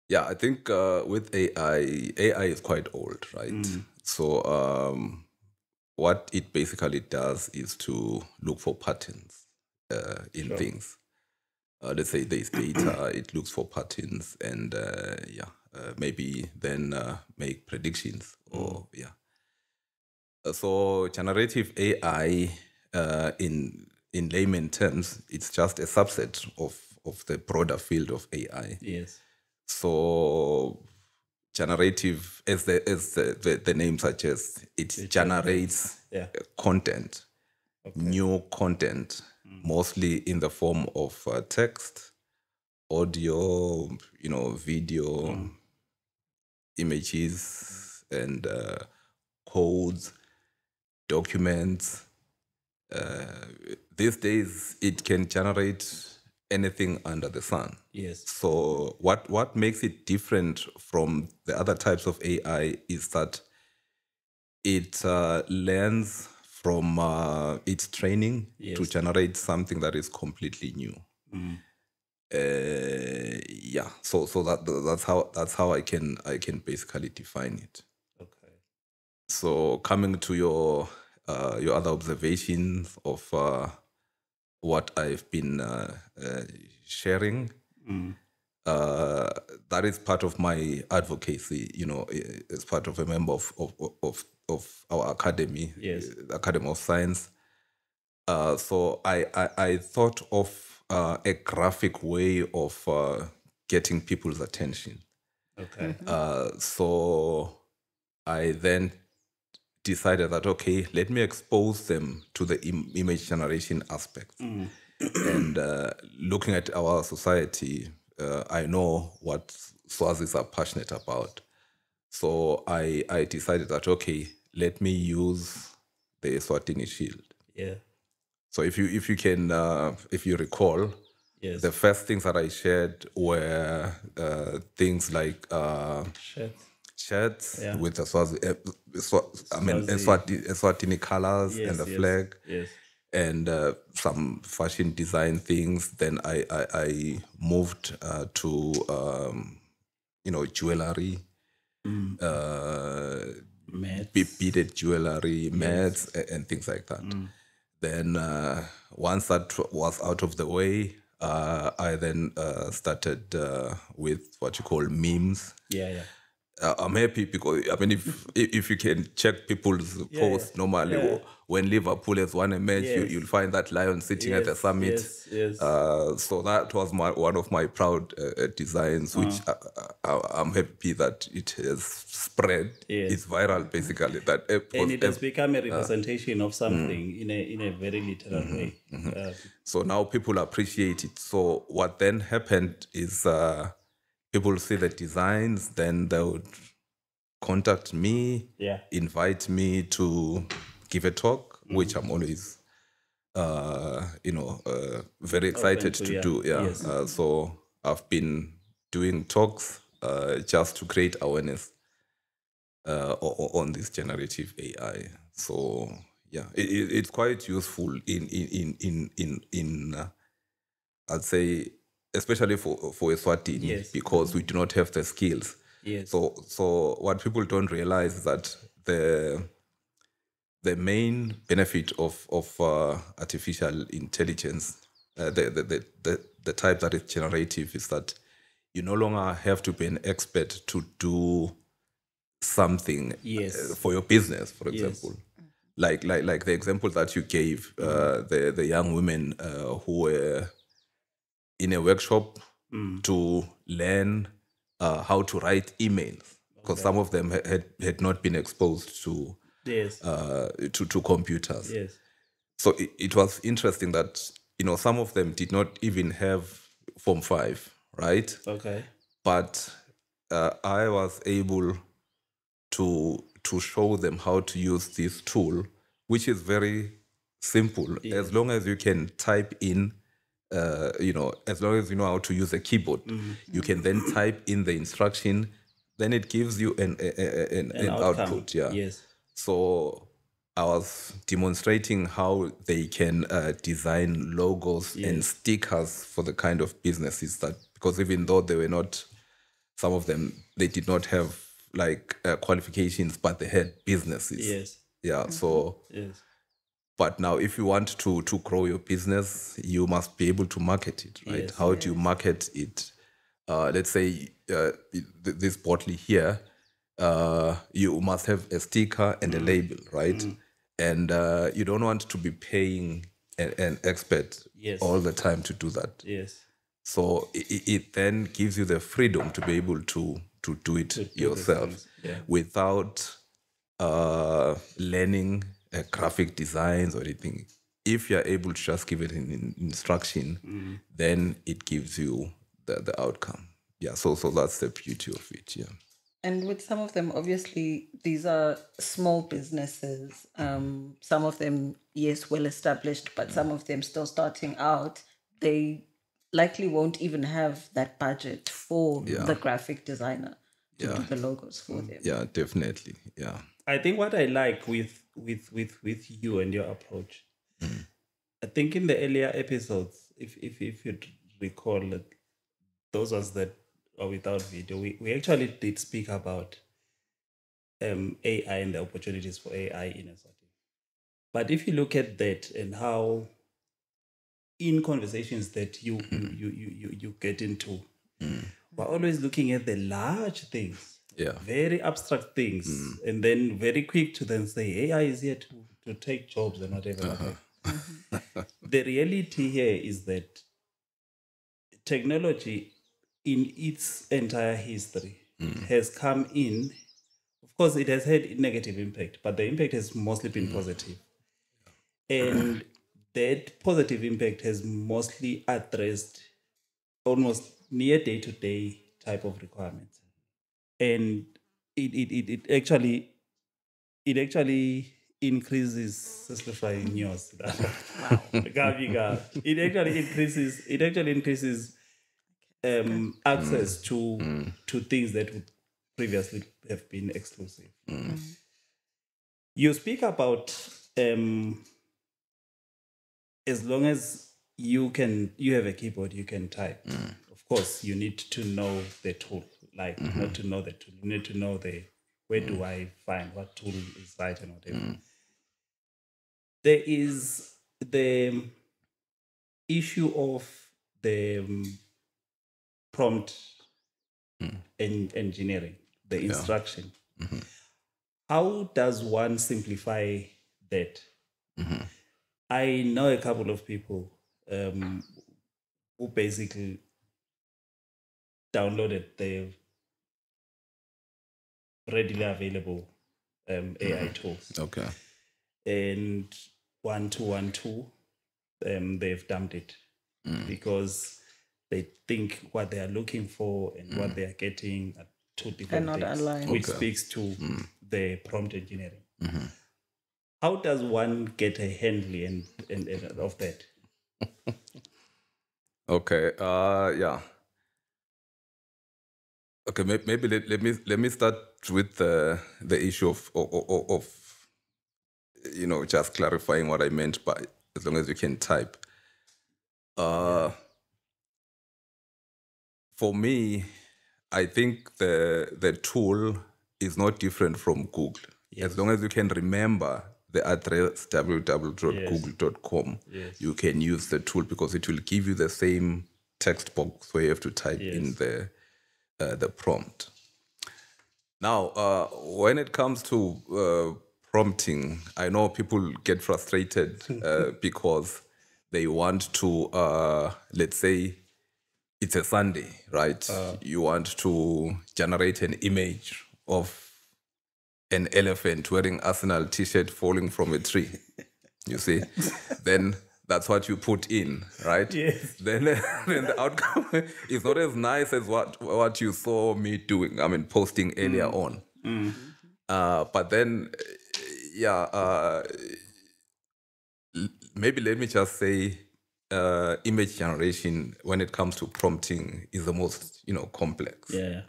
Yeah, I think uh, with AI, AI is quite old, right? So um, what it basically does is to look for patterns uh, in things. Uh, let's say there's data, it looks for patterns, and uh, yeah, uh, maybe then uh, make predictions or yeah. Uh, So generative AI, uh, in in layman terms, it's just a subset of of the broader field of AI. yes So generative, as the as the, the, the name suggests, it generates Yeah. uh, content, new content, mostly in the form of uh, text, audio, you know, video, images, and uh, codes, documents. Uh, these days, it can generate anything under the sun. Yes. So what what makes it different from the other types of AI is that it uh, learns from uh, its training to generate something that is completely new. Uh, yeah. So so that that's how that's how I can I can basically define it. Okay. So coming to your uh, your other observations of uh, what I've been uh, uh, sharing, uh, that is part of my advocacy. You know, as part of a member of of of, of our academy, Yes. eh, the Academy of Science. Uh, so I, I I thought of uh, a graphic way of uh, getting people's attention. Okay. Uh, so I then decided that okay, let me expose them to the Im- image generation aspect. and uh, looking at our society, uh, I know what Swazis are passionate about. So I I decided that okay, let me use the Swatini shield. Yeah. So if you if you can uh, if you recall, Yes. the first things that I shared were uh, things like. Uh, Shit. shirts Yeah. with the Swazi, uh, Swa- I mean, Swazi. Eswati, Eswatini colors Yes. and the yes, flag Yes. and uh, some fashion design things. Then I I, I moved uh, to um, you know jewelry, Mm. uh, beaded jewelry, mats, a- and things like that. Mm. Then uh, once that was out of the way, uh, I then uh, started uh, with what you call memes Yeah. Yeah. Uh, I'm happy because I mean, if if you can check people's posts yeah, normally, yeah. when Liverpool has won a match, you, Yes. you'll find that lion sitting at the summit. Yes. Yes. Uh, so that was my one of my proud uh, uh, designs, which Uh. I, I, I'm happy that it has spread. Yes. It's viral, basically. That uh, and it has uh, become a representation of something in a in a very literal way. Uh, so now people appreciate it. So what then happened is uh, people see the designs, then they would contact me. yeah. invite me to give a talk, which I'm always, uh, you know, uh, very excited to, to, yeah. do. Yeah. Yes. Uh, so I've been doing talks uh, just to create awareness uh, on this generative AI. So yeah, it, it, it's quite useful in in in in in, in uh, I'd say, especially for for Eswatini Yes. because we do not have the skills. Yes. So, so what people don't realize is that the the main benefit of of uh, artificial intelligence, uh, the, the, the the the type that is generative, is that you no longer have to be an expert to do something Yes. uh, for your business, for Yes. example. Like, like, like the example that you gave, uh, the the young women uh, who were in a workshop to learn uh, how to write emails because some of them had, had not been exposed to yes. uh, to, to computers. yes. So it, it was interesting that you know some of them did not even have Form Five, right? Okay. But uh, I was able to to show them how to use this tool, which is very simple. As long as you can type in, uh, you know, as long as you know how to use a keyboard, you can then type in the instruction. Then it gives you an a, a- an, an, An output. Yeah. Yes. So I was demonstrating how they can uh, design logos and stickers for the kind of businesses that, because even though they were not, some of them, they did not have like uh, qualifications, but they had businesses. Yes. Yeah. So, Yes. But now if you want to to grow your business, you must be able to market it, right? Yes. How do you market it? Uh, let's say uh, this bottle here, uh, you must have a sticker and a label, right? And uh, you don't want to be paying an, an expert Yes. all the time to do that. Yes. So it, it then gives you the freedom to be able to to do it do these yourself things, yeah. without uh, learning uh, graphic designs or anything. If you're able to just give it an instruction, Mm. then it gives you the, the outcome. Yeah, so so that's the beauty of it. Yeah. And with some of them, obviously, these are small businesses. Um, some of them, yes, well established, but some of them still starting out. They likely won't even have that budget for the graphic designer to do the logos for them. Yeah, definitely. Yeah. I think what I like with with with with you and your approach, hmm. I think in the earlier episodes, if if if you recall, like, those ones that are without video, we, we actually did speak about um AI and the opportunities for AI in Eswatini. But if you look at that and how in conversations that you you, you you you you get into, hmm. we're always looking at the large things Yeah. very abstract things hmm. and then very quick to then say AI is here to, to take jobs and whatever. Uh-huh. whatever. the reality here is that technology in its entire history hmm. has come in. Of course, it has had a negative impact, but the impact has mostly been hmm. positive. And that positive impact has mostly addressed almost near day to day type of requirements and it it, it, it actually it actually increases simplifying yours. wow. it actually increases it actually increases um, access mm. to mm. to things that would previously have been exclusive. Mm. You speak about um, as long as you can you have a keyboard you can type of course you need to know the tool like mm-hmm. not to know the tool you need to know the where do i find what tool is right and whatever. Mm. There is the issue of the um, prompt mm. en- engineering the instruction. Mm-hmm. How does one simplify that? Mm-hmm. I know a couple of people um, who basically downloaded the readily available um, AI tools, Okay. and one two one two, um, they've dumped it because they think what they are looking for and what they are getting are two different not things, aligned. which Okay. speaks to the prompt engineering. How does one get a handle and, and, and of that? Okay. Uh, yeah. Okay. Maybe, maybe let, let me let me start with the the issue of of, of of you know just clarifying what I meant by as long as you can type. Uh, for me, I think the the tool is not different from Google. As long as you can remember the address www.google.com, Yes. you can use the tool because it will give you the same text box where you have to type in the uh, the prompt. Now, uh, when it comes to uh, prompting, I know people get frustrated uh, because they want to, uh, let's say, it's a Sunday, right? you want to generate an image of an elephant wearing Arsenal t-shirt falling from a tree. You see, then that's what you put in, right? Yes. Then, then the outcome is not as nice as what what you saw me doing. I mean, posting earlier on. Uh, but then, yeah, uh, maybe let me just say, uh, image generation when it comes to prompting is the most you know complex. Yeah.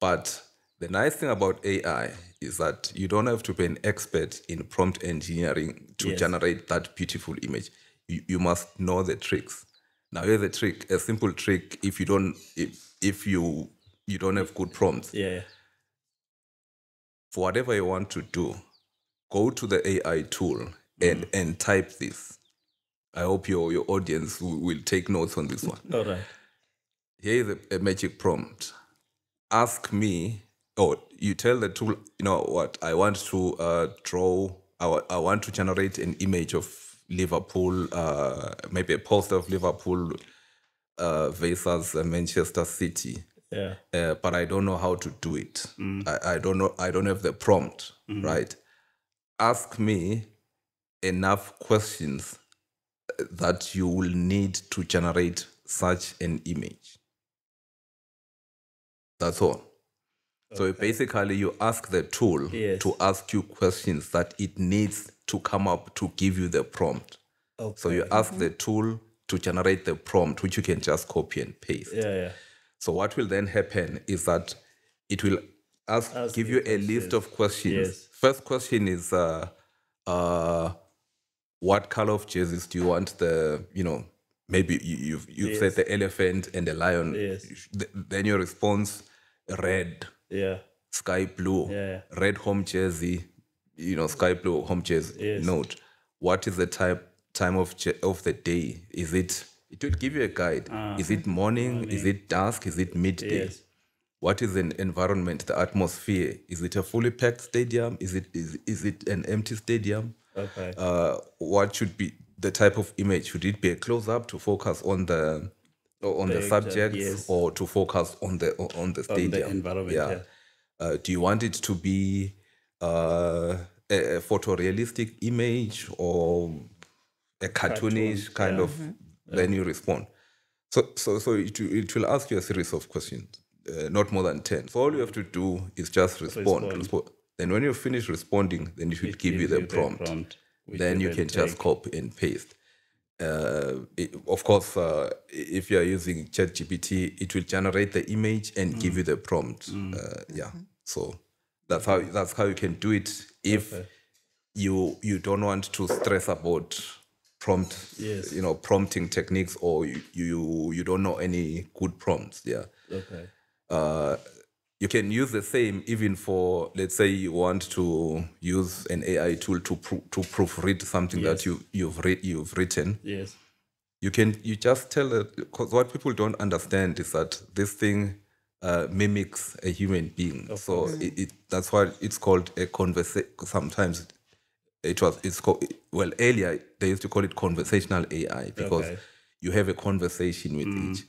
But the nice thing about AI is that you don't have to be an expert in prompt engineering to Yes. generate that beautiful image. You, you must know the tricks. Now here's a trick, a simple trick. If you don't, if if you you don't have good prompts Yeah. for whatever you want to do, go to the AI tool and and type this. I hope your your audience will, will take notes on this one. All right. here is a, a magic prompt. Ask me, or you tell the tool, you know what, I want to uh, draw, I, I want to generate an image of Liverpool, uh, maybe a poster of Liverpool uh, versus uh, Manchester City. Yeah. uh, but I don't know how to do it. I, I don't know. I don't have the prompt, right? Ask me enough questions that you will need to generate such an image. That's all. So basically, you ask the tool Yes. to ask you questions that it needs to come up to give you the prompt. So you ask the tool to generate the prompt, which you can just copy and paste. Yeah, yeah. So what will then happen is that it will ask, Ask give you a list of questions. Yes. First question is uh, uh, what color of jerseys do you want the you know maybe you, you've you've said the elephant and the lion. Yes. Th- Then your response red, Yeah. sky blue, Yeah. red home jersey, you know sky blue home jersey. Yes. Note what is the type time of of the day? Is it it will give you a guide. Is it morning? Is it dusk? Is it midday? Yes. What is an environment, the atmosphere? Is it a fully packed stadium? Is it is, is it an empty stadium? Okay. Uh, what should be the type of image? Should it be a close up to focus on the on the subjects yes. or to focus on the on the stadium? environment, yeah. Uh, do you want it to be uh, a, a photorealistic image or a cartoonish kind of? Then you respond. So, so, so it, will- it will ask you a series of questions, uh, not more than 10. So all you have to do is just respond. Respond. Respo- Then when you finish responding, then it will give you Gives the prompt. which then you can just copy and paste. Uh, it- of course, uh, if you are using ChatGPT, it will generate the image and give you the prompt. Uh, yeah, so that's how that's how you can do it if you you don't want to stress about prompt, Yes. you know, prompting techniques, or you you, you don't know any good prompts. Yeah Okay. uh, you can use the same even for let's say you want to use an AI tool to pro- to proofread something that you you've re- you've written. Yes. You can you just tell it because what people don't understand is that this thing uh, mimics a human being. so it, it that's why it's called a conversation. Sometimes it was it's called well earlier they used to call it conversational AI because Okay. you have a conversation with each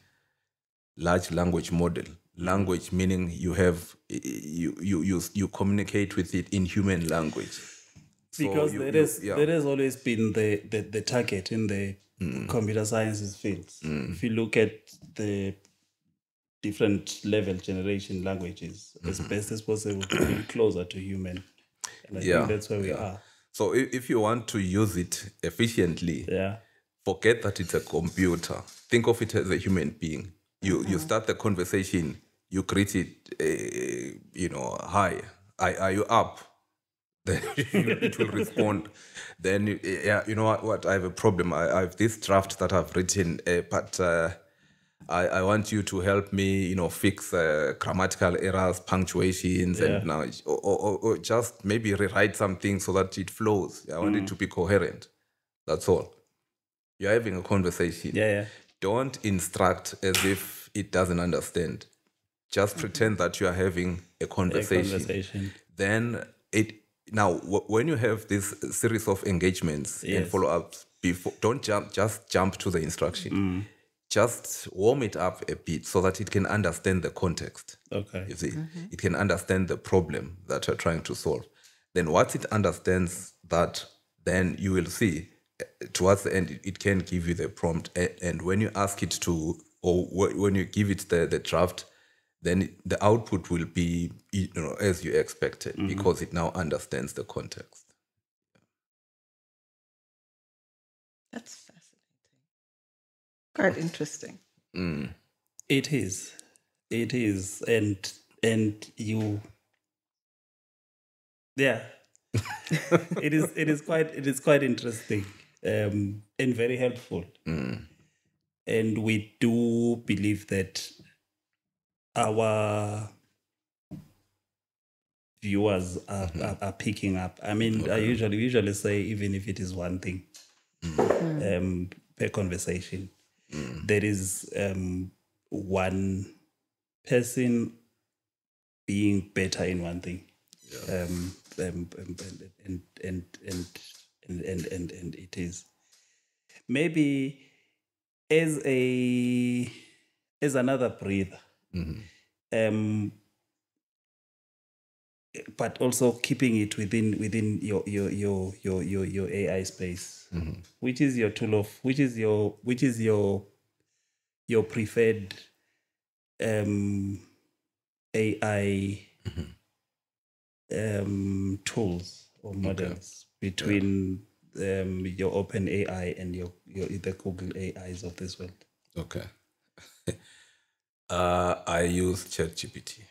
large language model language meaning you have you you you, you communicate with it in human language So Because you- there you- is yeah. there has always been the, the, the target in the Mm. computer sciences fields. If you look at the different level generation languages, as best as possible, to be closer to human. And I Mm-hmm. Yeah, think that's where we are. so if, if you want to use it efficiently Yeah. forget that it's a computer think of it as a human being you you start the conversation you greet it uh, you know hi are, are you up then it will respond then yeah you know what, what i have a problem i, I have this draft that i've written uh, but uh, I, I want you to help me, you know, fix uh, grammatical errors, punctuations, and now, or, or, or just maybe rewrite something so that it flows. I want it to be coherent. That's all. You're having a conversation. Yeah, yeah. Don't instruct as if it doesn't understand. Just pretend that you are having a A conversation. conversation. Then it now w- when you have this series of engagements and follow ups before, don't jump. Just jump to the instruction. Mm. Just warm it up a bit so that it can understand the context. Okay. You see, it can understand the problem that you're trying to solve. Then, once it understands that, then you will see uh, towards the end, it- it can give you the prompt. And when you ask it to, or when you give it the, the draft, then the output will be you know, as you expected because it now understands the context. That's fascinating. Quite interesting. Mm. It is. It is. And and you yeah. it is it is quite it is quite interesting um and very helpful. Mm. And we do believe that our viewers are, mm-hmm. are, are picking up. I mean, I usually usually say even if it is one thing mm. um, per conversation, there is um, one person being better in one thing, um, um, um, and, and, and, and, and, and, and, and it is. Maybe as a as another breather um, but also keeping it within within your your your your your, your AI space, which is your tool of which is your which is your your preferred um, AI um, tools or models between um, your OpenAI and your, your the Google AIs of this world. Okay. uh, I use ChatGPT.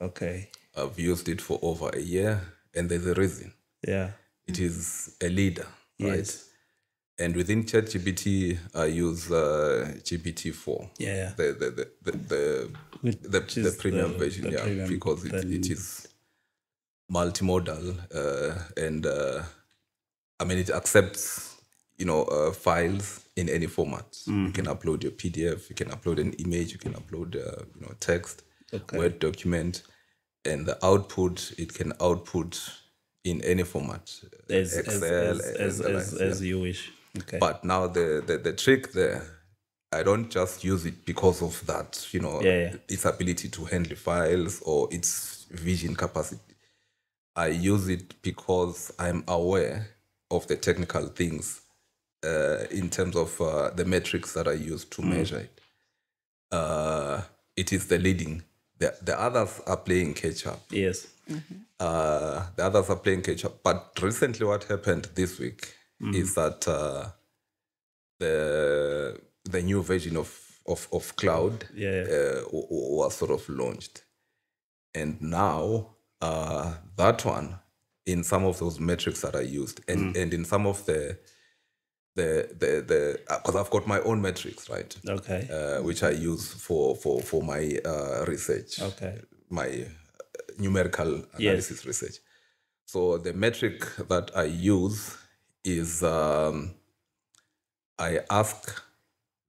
Okay. I've used it for over a year, and there's a reason. Yeah. It is a leader, right? Yes. And within ChatGPT, I use uh, GPT-4. Yeah. The the the the, the, the, premium the- version, the yeah, premium, because it, it is multimodal uh, and uh, I mean it accepts you know uh, files in any format. Mm-hmm. You can upload your PDF, you can upload an image, you can upload uh, you know text, Okay. Word document, and the output it can output in any format, As, Excel, as, as, as, as, yeah. you wish. Okay. But now the, the the trick there, I don't just use it because of that, you know, Yeah, yeah. its ability to handle files or its vision capacity. I use it because I'm aware of the technical things uh, in terms of uh, the metrics that I use Mm. to measure it. Uh, it is the leading. The, the others are playing catch up. yes. Uh, the others are playing catch up. But recently, what happened this week Mm. is that uh, the the new version of of, of Claude Yeah. uh, was sort of launched, and now uh, that one in some of those metrics that I used, and and in some of the the the the because I've got my own metrics, right? Okay. uh, which I use for for for my uh, research, Okay. my uh, numerical analysis research. So the metric that I use is um, I ask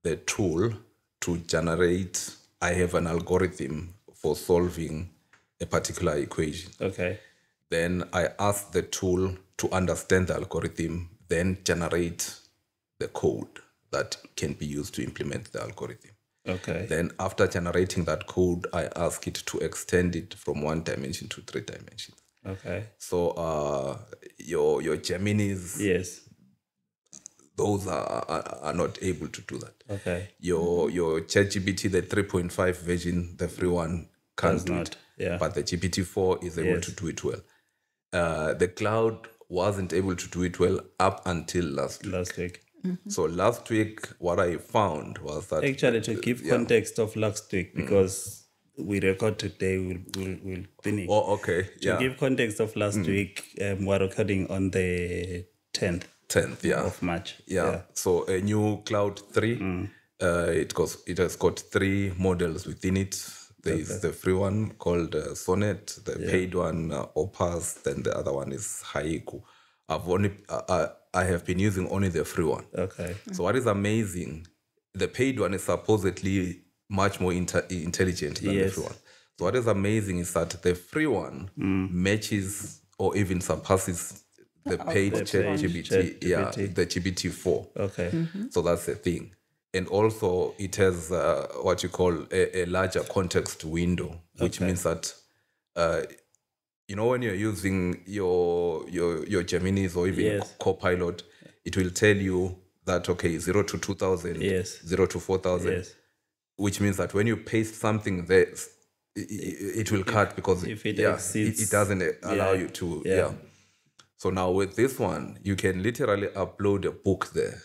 the tool to generate. I have an algorithm for solving a particular equation. Okay. Then I ask the tool to understand the algorithm, then generate the code that can be used to implement the algorithm. Okay. Then, after generating that code, I ask it to extend it from one dimension to three dimensions. Okay. So, uh, your your Geminis, Yes. those are, are are not able to do that. Okay. Your your ChatGPT, the 3.5 version, the free one, can't Does do not. it. Yeah. But the GPT-4 is able Yes. to do it well. Uh, the Claude wasn't able to do it well up until last week. Last week. So last week, what I found was that Actually, to give context of last week, because we record today, we'll, we'll, we'll finish. oh, okay, To yeah, give context of last week, um, we're recording on the 10th tenth, yeah, of March. yeah. So a new Claude Three, uh, it goes, it has got three models within it. There is the free one called uh, Sonnet, the paid one uh, Opus, then the other one is Haiku. I've only, uh, uh, I have been using only the free one. Okay. So what is amazing, the paid one is supposedly much more inter- intelligent than the free one. So what is amazing is that the free one matches or even surpasses the paid The paid ChatGPT, yeah, the GPT-4. Okay. So that's the thing. And also, it has uh, what you call a, a larger context window, which means that, uh, you know, when you're using your your your Geminis or even Yes. Copilot, it will tell you that okay, zero to two thousand, Yes. zero to four thousand, Yes. which means that when you paste something there, it, it will cut because if it yeah, it, it doesn't allow yeah, you to yeah. yeah. So now with this one, you can literally upload a book there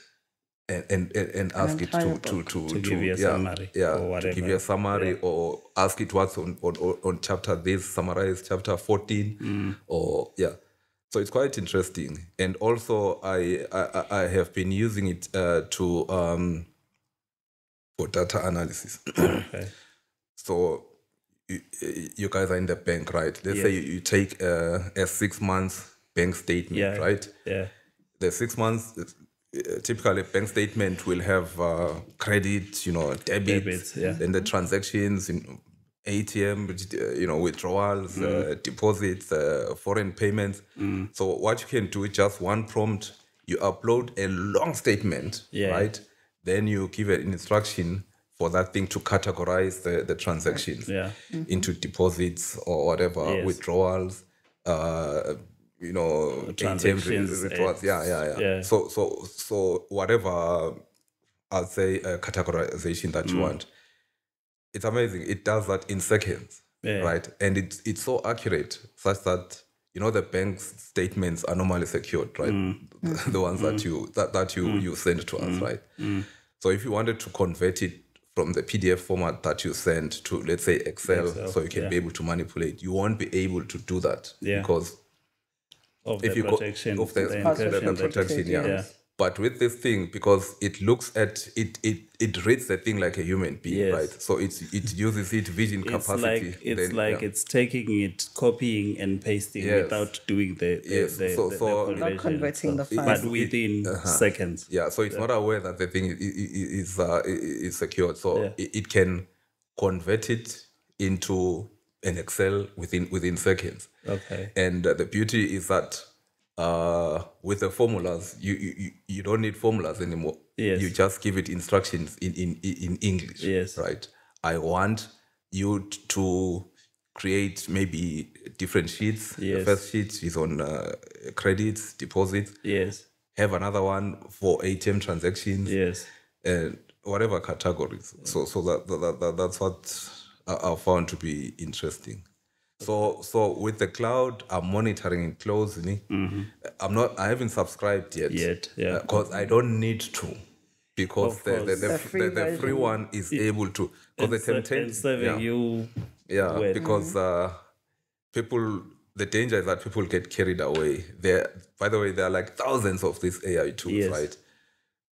and and, and, and ask it to entire to, to, To give you a yeah, summary yeah, or to give you a summary or ask it what's on, on, on- on chapter this, summarize chapter 14 Mm. or yeah. So it's quite interesting. And also I I, I- I have been using it uh, to um, for data analysis. Okay. So you, you guys are in the bank, right? Let's say you, you take a, a six months bank statement, Yeah. right? Yeah. The six months, uh, typically bank statement will have uh, credit, you know, debits, Debits, yeah. then the transactions in ATM, uh, you know, withdrawals, uh, Mm. deposits, uh, foreign payments. So what you can do is just one prompt, you upload a long statement, Yeah. right? Then you give an instruction for that thing to categorize the, the transactions Yeah. into deposits or whatever, Yes. withdrawals, uh, you know, transactions, withdrawals. Eh, yeah, yeah, yeah, yeah. So, so, so whatever I'll say uh, categorization that you mm. want, it's amazing. It does that in seconds, Yeah. right? And it's it's so accurate, such that you know the bank's statements are normally secured, right? Mm. the ones that mm. you that, that you mm. you send to us, right? So if you wanted to convert it from the PDF format that you send to let's say Excel, Excel, so you can be able to manipulate, you won't be able to do that Yeah. because Of if the you go of the, the the, encryption the that- protection, yeah. Yeah. But with this thing, because it looks at it, it it reads the thing like a human being, Yes. right? So it's it uses its vision It's capacity. like it's then, like yeah. it's taking it, copying and pasting Yes. without doing the, the, Yes, the, so- the, so- the Not conversion converting the itself. funds. but within seconds. yeah. So it's not aware that the thing is is uh, is secured. So Yeah. it, it can convert it into an Excel within within seconds. Okay. And uh, the beauty is that uh, with the formulas, you, you you- don't need formulas anymore. Yes. You just give it instructions in in in English. Yes. Right. I want you to create maybe different sheets. The Yes. first sheet is on uh, credits, deposits. Yes. Have another one for ATM transactions Yes. and whatever categories. So so that, that, that that's what I, I found to be interesting. So so with the Claude, I'm monitoring it closely. Mm-hmm. I'm not. I haven't subscribed yet. Yet, yeah. Uh, because I don't need to. Because the the, the, The the, free the free one is able to. Because the And ser- and temptation. serving yeah. you. Yeah, Well- because uh, people, the danger is that people get carried away. There, by the way, there are like thousands of these AI tools, Yes. right?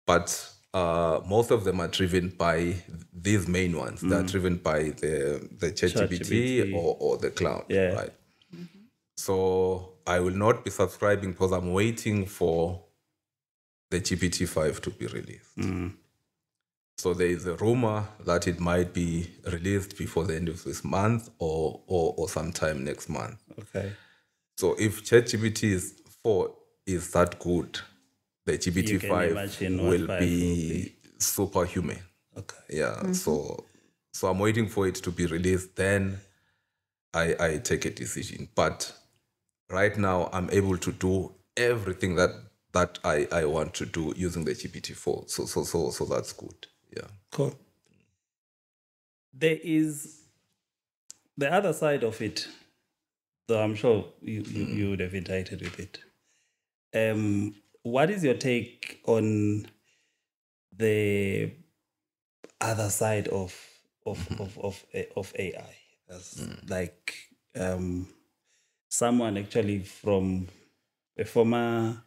But uh, most of them are driven by these main ones. They're driven by the the ChatGPT ChatGPT. or, or the Claude, Yeah. right? Mm-hmm. So I will not be subscribing because I'm waiting for the GPT five to be released. So there is a rumor that it might be released before the end of this month or or, or sometime next month. Okay. So if ChatGPT is four is that good, the You GPT can five imagine what will five will be superhuman. Okay. Yeah. So so I'm waiting for it to be released. Then I I take a decision. But right now I'm able to do everything that that I, I want to do using the GPT four. So so so so that's good. Yeah. Cool. There is the other side of it, though I'm sure you, you, you would have interacted with it. Um, what is your take on the other side of of of of, of AI? As like um, someone actually from a former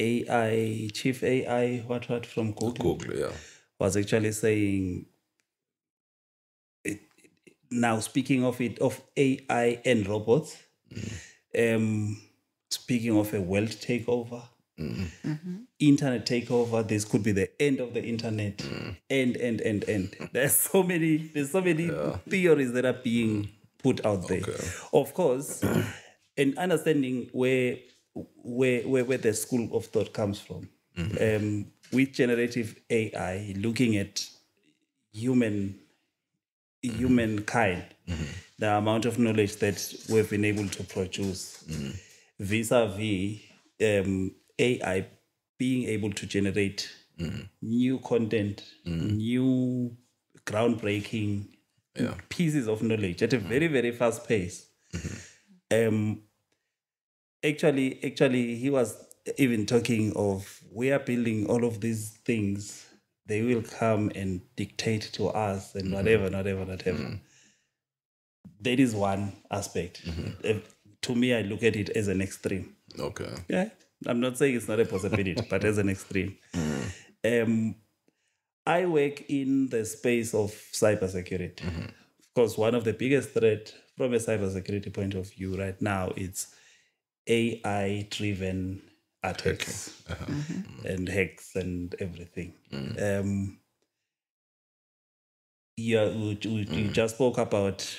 AI chief AI what what from Google, Google, yeah. was actually saying it, now speaking of it of AI and robots, um, speaking of a world takeover, mm-hmm. Mm-hmm. internet takeover, this could be the end of the internet. Mm. End, end, end, end. There's so many, there's so many theories that are being put out there. Of course, and understanding where where where, where the school of thought comes from. Mm-hmm. Um, with generative AI, looking at human humankind, the amount of knowledge that we've been able to produce vis-a-vis um, AI being able to generate new content, new groundbreaking pieces of knowledge at a very very fast pace. Um, actually, actually, he was even talking of we are building all of these things. They will come and dictate to us and whatever, whatever, whatever. That is one aspect. Uh, to me, I look at it as an extreme. Okay. Yeah, I'm not saying it's not a possibility, but as an extreme. Um, I work in the space of cybersecurity. Of course, one of the biggest threat from a cybersecurity point of view right now is AI-driven attacks and hacks and everything. Um, yeah, you, you, you just spoke about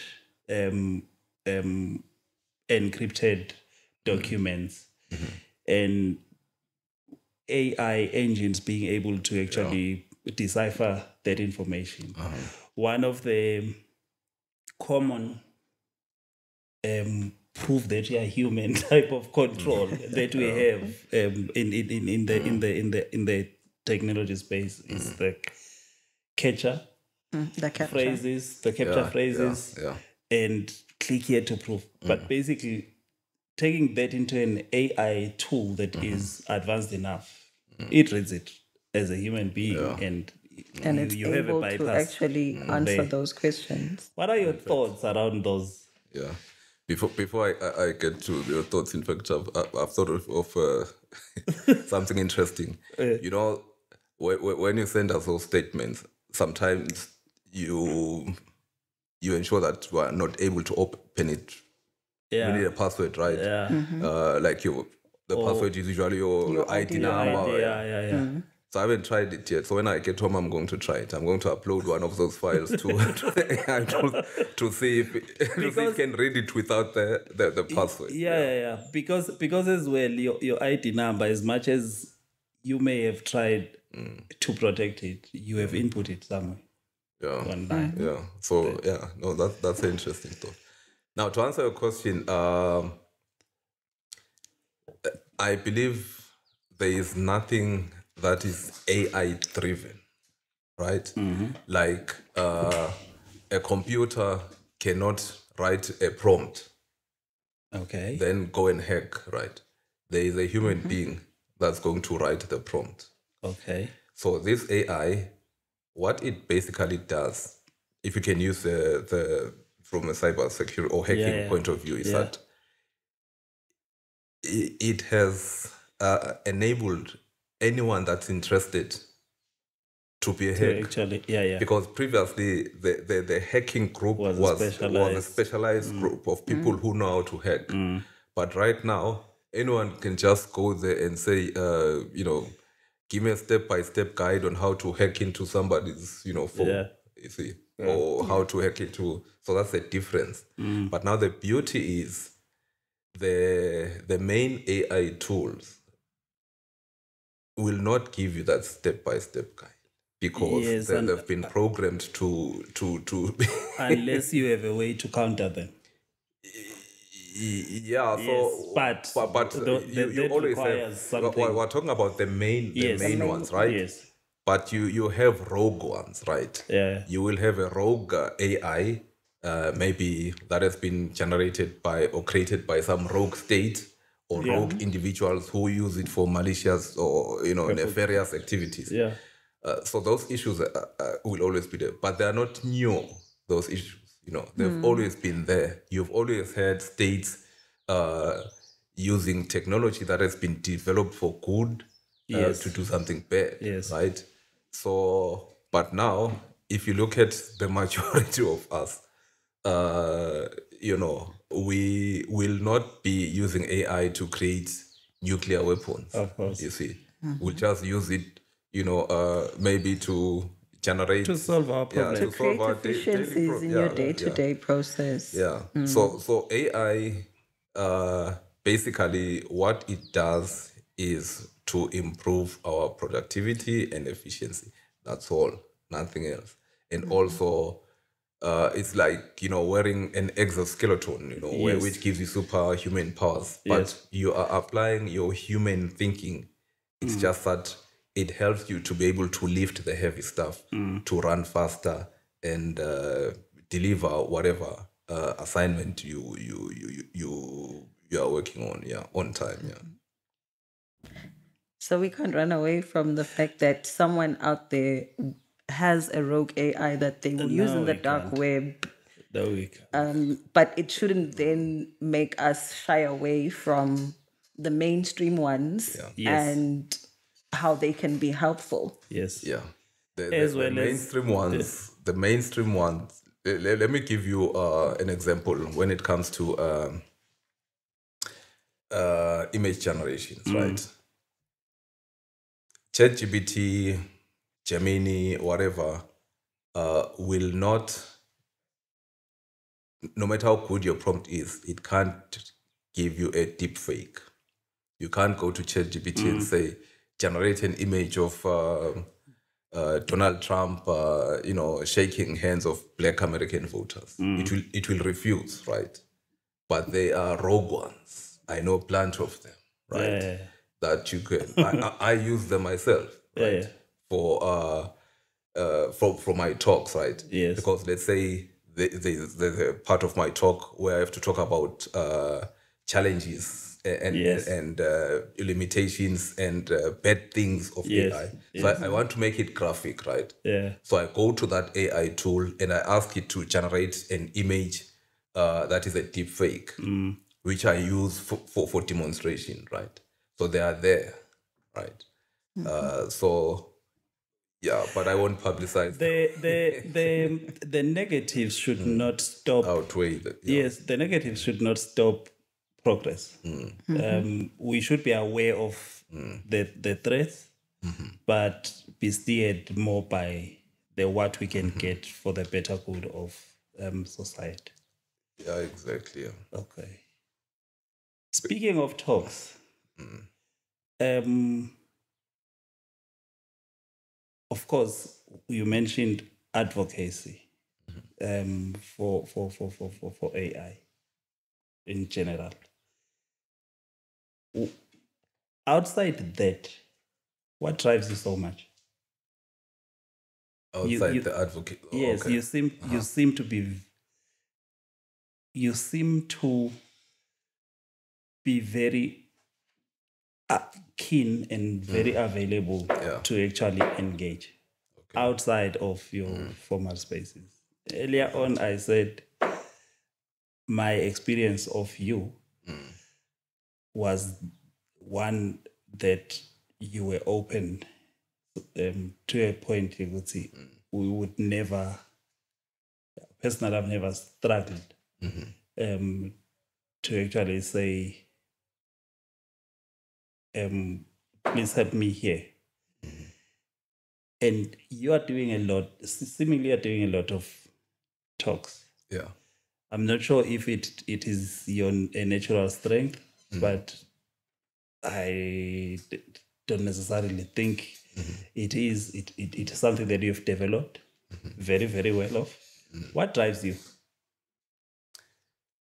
um, um, encrypted documents. And AI engines being able to actually decipher that information. Uh-huh. One of the common um, proof that you are human type of control that we have um, in, in, in, in the in the in the in the technology space is the CAPTCHA Mm, the CAPTCHA. phrases, the CAPTCHA Yeah, phrases, yeah, and click here to prove. But mm. basically, taking that into an AI tool that mm-hmm. is advanced enough, mm. it reads it as a human being, and, and you, it's you have a able to bypass. actually mm. answer there. those questions. what are your thoughts around those? yeah. Before before I, I, I get to your thoughts, in fact, I've, I've I've thought of, of uh, something interesting. Uh. You know, when, when you send us those statements, sometimes you you ensure that you are not able to open it. Yeah, You need a password, right? yeah, Uh, like your the password is usually your, Your ID, ID number. yeah, yeah, yeah. yeah. So I haven't tried it yet. So when I get home, I'm going to try it. I'm going to upload one of those files to to, the to see if it, to see if it can read it without the the, the password. Yeah, yeah, yeah. Because because as well, your your ID number, as much as you may have tried to protect it, you have input it somewhere Yeah. online. Yeah. So yeah, no, that that's an interesting thought. Now to answer your question, um, I believe there is nothing that is AI driven, right? Like uh, a computer cannot write a prompt, Okay. then go and hack, right? There is a human being that's going to write the prompt. Okay. So this AI, what it basically does, if you can use the the from a cyber security or hacking Yeah, yeah. point of view, is Yeah. that it, it has uh, enabled anyone that's interested to be a To hack. Actually, yeah, yeah. Because previously the, the, the hacking group Was was a specialized- Mm. a specialized group of people who know how to hack. But right now, anyone can just go there and say, uh, you know, give me a step by step guide on how to hack into somebody's, you know, phone. Yeah. You see, or how to hack into. So that's the difference. Mm. But now the beauty is the the main AI tools will not give you that step by step guide because Yes, they, they've been programmed to to to. Unless you have a way to counter them. Yeah, so Yes, but but, but tho- you, you always have. We're, we're talking about the main the Yes. main, The ones, right? Yes. But you you have rogue ones, right? Yeah. You will have a rogue uh, AI, uh, maybe that has been generated by or created by some rogue state or Yeah. rogue individuals who use it for malicious or you know nefarious activities. Yeah. Uh, so those issues uh, uh, will always be there, but they are not new. Those issues, you know, they've always been there. You've always had states uh, using technology that has been developed for good uh, Yes. to do something bad, Yes. right? So, but now, if you look at the majority of us, uh, you know, we will not be using AI to create nuclear weapons. Of course. You see, we'll just use it, you know, uh, maybe to generate To solve our yeah, problems. to To solve create our da- daily efficiencies pro- in yeah, your day to day process. Yeah. So so AI, uh, basically, what it does is to improve our productivity and efficiency. That's all, nothing else. And also, uh, it's like you know wearing an exoskeleton, you know, where, Yes. which gives you superhuman powers, but Yes. you are applying your human thinking. It's just that it helps you to be able to lift the heavy stuff, to run faster, and uh, deliver whatever uh, assignment you you you you you you are working on. Yeah, on time. Yeah. So we can't run away from the fact that someone out there has a rogue AI that they will use in the dark can't. web. No, we can't. Um, but it shouldn't then make us shy away from the mainstream ones Yes. and how they can be helpful. yes. Yeah. The, the- As the well as mainstream ones, the mainstream ones. le- le- Let, me give you uh, an example when it comes to um, uh, image generations, right? ChatGPT, Gemini, whatever, uh, will not, no matter how good your prompt is, it can't give you a deep fake. You can't go to ChatGPT and say, generate an image of uh, uh, Donald Trump, uh, you know, shaking hands of black American voters. It will it will refuse, right? But they are rogue ones. I know plenty of them, right? Yeah. That you can. I, I, use them myself, right? yeah. For uh, uh, for for my talks, right? Yes. Because let's say the- the- there's a part of my talk where I have to talk about uh, challenges and Yes. and uh, limitations and uh, bad things of Yes, AI. So I, I want to make it graphic, right? Yeah. So I go to that AI tool and I ask it to generate an image uh, that is a deep fake, Mm. which I use for, for, for demonstration, right? So they are there, right? Uh, so yeah, but I won't publicize The the the the negatives should Hmm. not stop outweigh the yeah. Yes, the negatives should not stop progress. Um, we should be aware of the the threats, but be steered more by the what we can get for the better good of um, society. yeah, exactly. Yeah. Okay. Speaking of talks, um, of course, you mentioned advocacy um, for, for, for, for, for, for AI in general. Outside that, what drives you so much? Outside you- the advocate. oh, Yes, okay. you seem you seem to be you seem to be very uh, keen and very available Mm. Yeah. to actually engage okay. outside of your Mm. formal spaces. Earlier on, I said my experience of you. Was one that you were open um, to a point you would see we would never personally I've never struggled um, to actually say um, please help me here. And you are doing a lot seemingly you're doing a lot of talks. Yeah. I'm not sure if it it is your a natural strength, but I d- don't necessarily think it is. It, it it is something that you've developed very very well of. What drives you?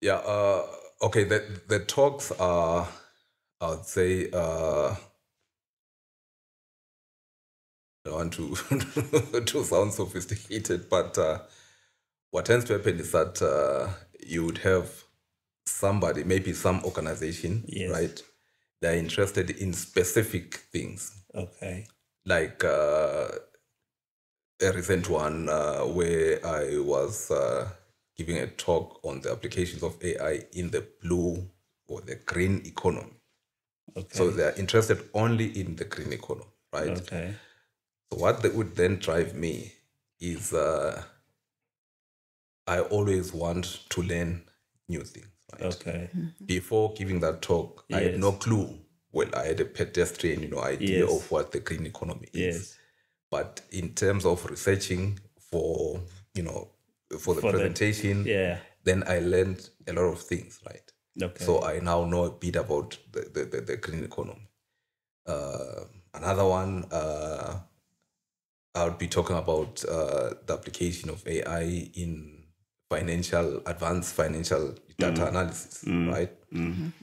Yeah. Uh, okay. The the talks are, I'd say, uh, I don't want to to sound sophisticated, but uh, what tends to happen is that uh, you would have somebody, maybe some organization, Yes. right? They're interested in specific things, Okay. like uh, a recent one uh, where I was uh, giving a talk on the applications of AI in the blue or the green economy. Okay. So they are interested only in the green economy, right? okay. So what that would then drive me is uh, I always want to learn new things. Right? Okay. Before giving that talk, I had no clue. Well, I had a pedestrian, you know, idea Yes. of what the green economy is. Yes. But in terms of researching for, you know, for the For the- presentation, Yeah. then I learned a lot of things, right? Okay. So I now know a bit about the, the, the, the green economy. Uh, another one, uh, I'll be talking about uh, the application of AI in financial, advanced financial data analysis, right?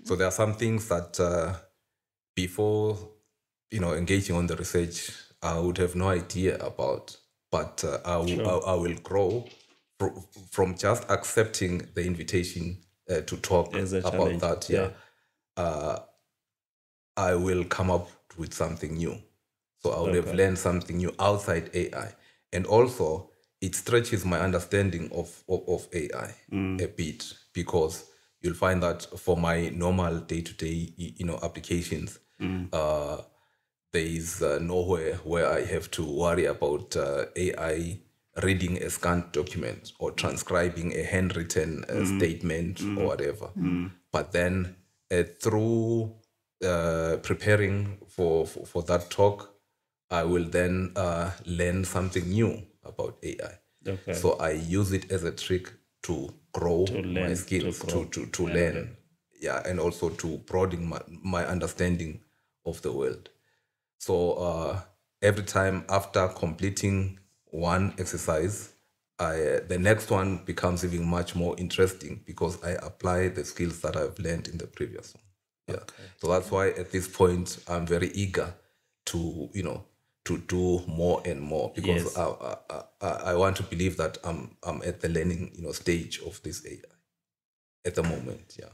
So there are some things that uh, before, you know, engaging on the research, I would have no idea about, but uh, I, will, I, I will grow fro- from just accepting the invitation uh, to talk about challenge, that. Yeah. Uh, I will come up with something new. So I would have learned something new outside AI. And also, it stretches my understanding of, of, of AI a bit because you'll find that for my normal day to day, you know, applications, uh, there is uh, nowhere where I have to worry about uh, AI reading a scanned document or transcribing a handwritten uh, statement or whatever. But then uh, through uh, preparing for, for, for that talk, I will then uh, learn something new about AI. Okay. So I use it as a trick to grow my learn, to skills, to, grow. to, to, learn. Yeah, and also to broaden my, my understanding of the world. So uh, every time after completing one exercise, I, the next one becomes even much more interesting because I apply the skills that I've learned in the previous one. Yeah. So that's why at this point I'm very eager to you know to do more and more because Yes. I, I, I, I want to believe that I'm I'm at the learning you know stage of this AI at the moment. Yeah.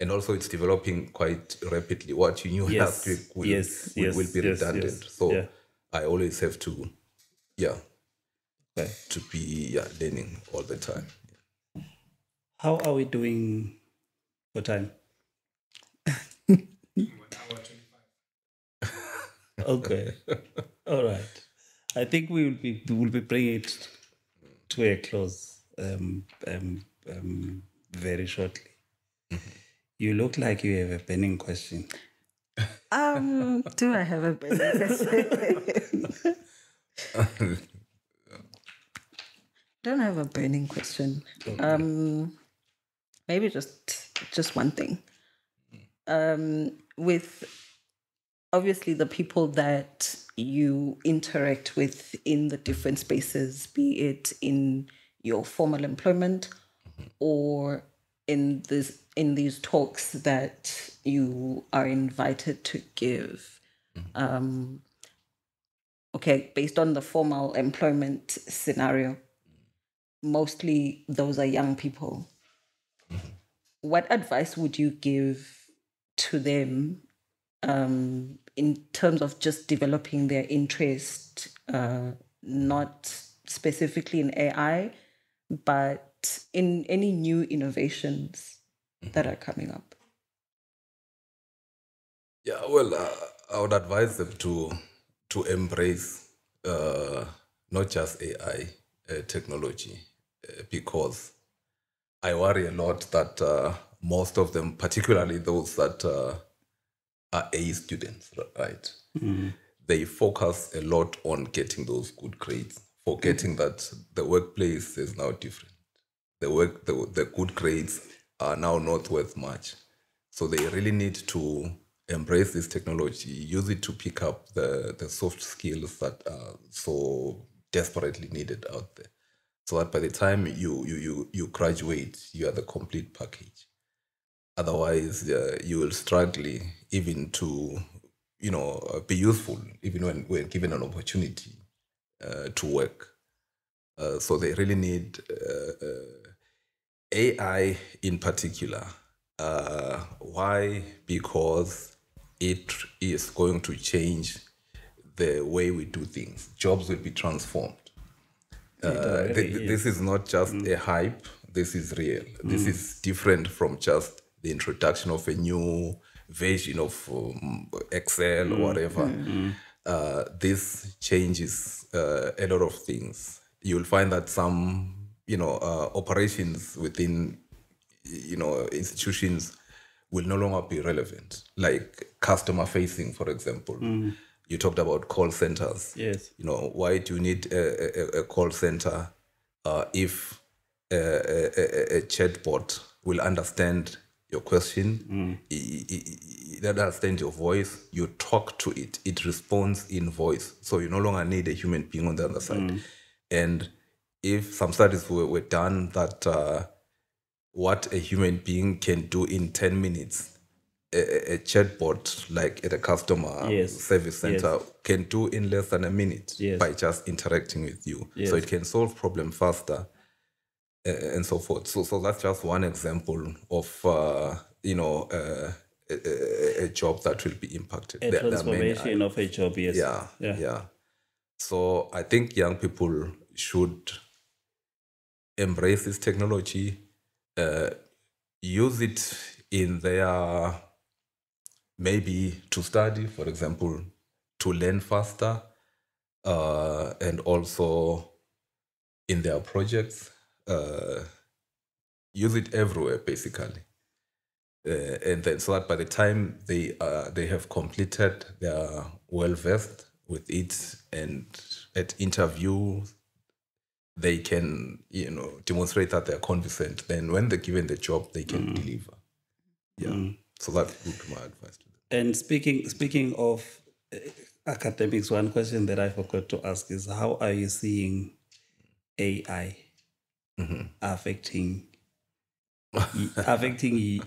And also, it's developing quite rapidly. What you knew Yes, last week will, yes, will, yes, will be yes, redundant. yes. So Yeah. I always have to, yeah, Okay. to be yeah, learning all the time. How are we doing for time? Okay. All right. I think we will be we will be bringing it to a close um, um, um, very shortly. You look like you have a burning question. Um, do I have a burning question? Don't have a burning question. Um, maybe just just one thing. Um, with obviously the people that you interact with in the different spaces, be it in your formal employment or in this in these talks that you are invited to give. Um, okay, based on the formal employment scenario, mostly those are young people. What advice would you give to them um, in terms of just developing their interest, uh, not specifically in AI, but in any new innovations that are coming up? Yeah, well, uh, I would advise them to to embrace uh, not just AI uh, technology uh, because I worry a lot that uh, most of them, particularly those that uh, are A students, right? They focus a lot on getting those good grades, forgetting that the workplace is now different. The work, the, the good grades are now not worth much. So they really need to embrace this technology, use it to pick up the, the soft skills that are so desperately needed out there. So that by the time you you you, you graduate, you are the complete package. Otherwise, uh, you will struggle even to, you know, uh, be useful even when, when given an opportunity uh, to work. Uh, so they really need uh, uh, AI in particular. Uh, why? Because it is going to change the way we do things. Jobs will be transformed. Uh, th- th- this is not just a hype. This is real. This is different from just the introduction of a new version of um, Excel or whatever. Uh, this changes uh, a lot of things. You'll find that some, you know, uh, operations within, you know, institutions will no longer be relevant. Like customer facing, for example. You talked about call centers Yes. you know why do you need a, a, a call center uh, if a, a, a, a chatbot will understand your question it, it, it understand your voice you talk to it it responds in voice so you no longer need a human being on the other side and if some studies were, were done that uh, what a human being can do in 10 minutes a, a chatbot like at a customer Yes. service center Yes. can do in less than a minute Yes. by just interacting with you. So it can solve problem faster and so forth. So so that's just one example of uh, you know uh, a, a, job that will be impacted. A There- there transformation of a job, yes. yeah, Yeah. yeah. So I think young people should embrace this technology, uh, use it in their maybe to study, for example, to learn faster, uh, and also in their projects. Uh, use it everywhere, basically uh, and then so that by the time they uh, they have completed, they are well versed with it, and at interview they can you know demonstrate that they're confident. Then when they're given the job, they can deliver. Yeah, so that would be my advice to them. And speaking speaking of uh, academics, one question that I forgot to ask is how are you seeing AI mm-hmm. affecting affecting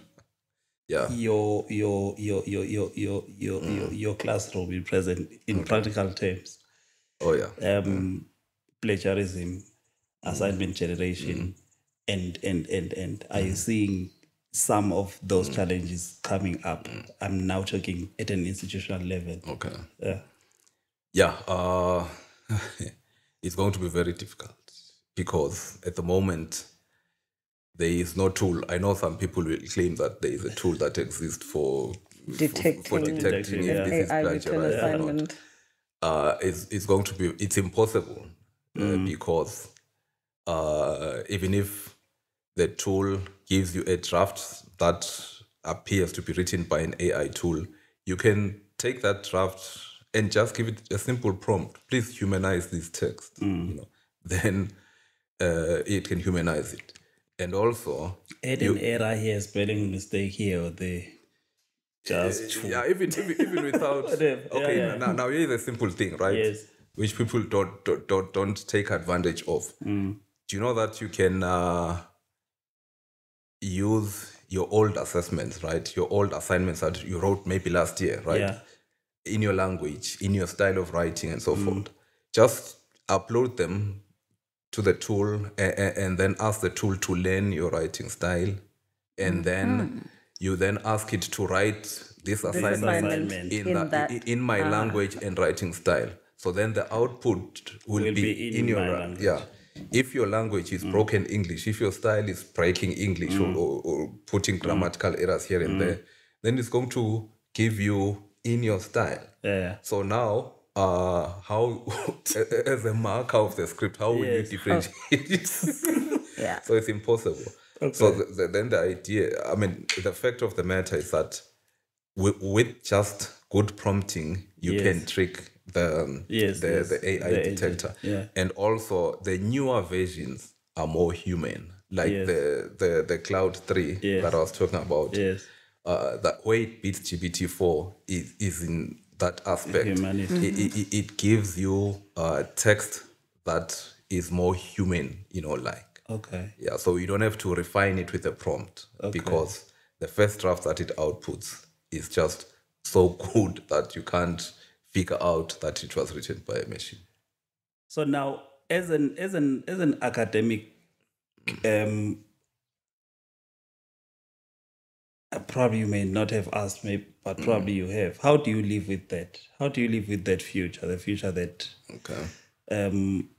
yeah. your your your your your your your, mm. your, your classroom in present in okay. practical terms. Oh yeah. Um, mm. plagiarism, assignment mm. generation, and and and and are you mm. seeing some of those mm. challenges coming up? Mm. I'm now talking at an institutional level. Okay. Yeah. Yeah. Uh, it's going to be very difficult because at the moment there is no tool. I know some people will claim that there is a tool that exists for for- Detecting, for detecting if yeah. this is AI return plagiarized or not. Uh, it's it's going to be it's impossible uh, because uh, even if the tool gives you a draft that appears to be written by an AI tool, you can take that draft and just give it a simple prompt. Please humanize this text. You know, then uh, it can humanize it, and also Add an error here, spelling mistake here or there. Just yeah, even even, even without. Yeah, okay. yeah. Now now here is a simple thing, right? Yes. Which people don't don't don't, don't take advantage of. Mm. Do you know that you can uh, use your old assessments, right? Your old assignments that you wrote maybe last year, right? Yeah. In your language, in your style of writing, and so forth. Just upload them to the tool and, and then ask the tool to learn your writing style, and then hmm. you then ask it to write this assignment, assignment in, in the- that- in, in my language and writing style. So then the output will, Will be, be in in, your my language. yeah. If your language is hmm. broken English, if your style is breaking English or, hmm. or, or putting grammatical errors here and there, then it's going to give you in your style. Yeah. So now, uh, how as a marker of the script, how will Yes. you differentiate it? Yeah. So it's impossible. okay. So the, the, then the idea, I mean, the fact of the matter is that with, with just good prompting, you Yes. can trick the um, Yes, the, yes, the AI the detector. yeah. And also the newer versions are more human, like the, the the Claude Three Yes. that I was talking about. Yes. Uh, that way it beats GPT four is is in that aspect. Humanity. It, it, it gives you a text that is more human, you know, like. Okay. Yeah, so you don't have to refine it with a prompt because the first draft that it outputs is just so good that you can't figure out that it was written by a machine. So now, as an as an as an academic, um, Uh, probably you may not have asked me, but probably mm. you have. How do you live with that? How do you live with that future? The future that Okay. um,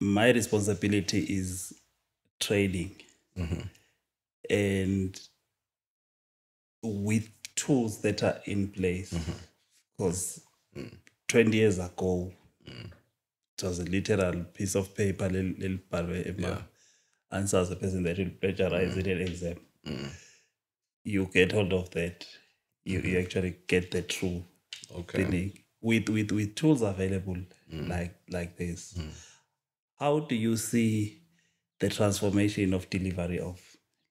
my responsibility is training, mm-hmm. and with tools that are in place, mm-hmm. because mm. twenty years ago, mm. it was a literal piece of paper, little, little ema- answers the person that will plagiarize it in exam. You get hold of that. You, you actually get the true Okay. with with with tools available like like this. How do you see the transformation of delivery of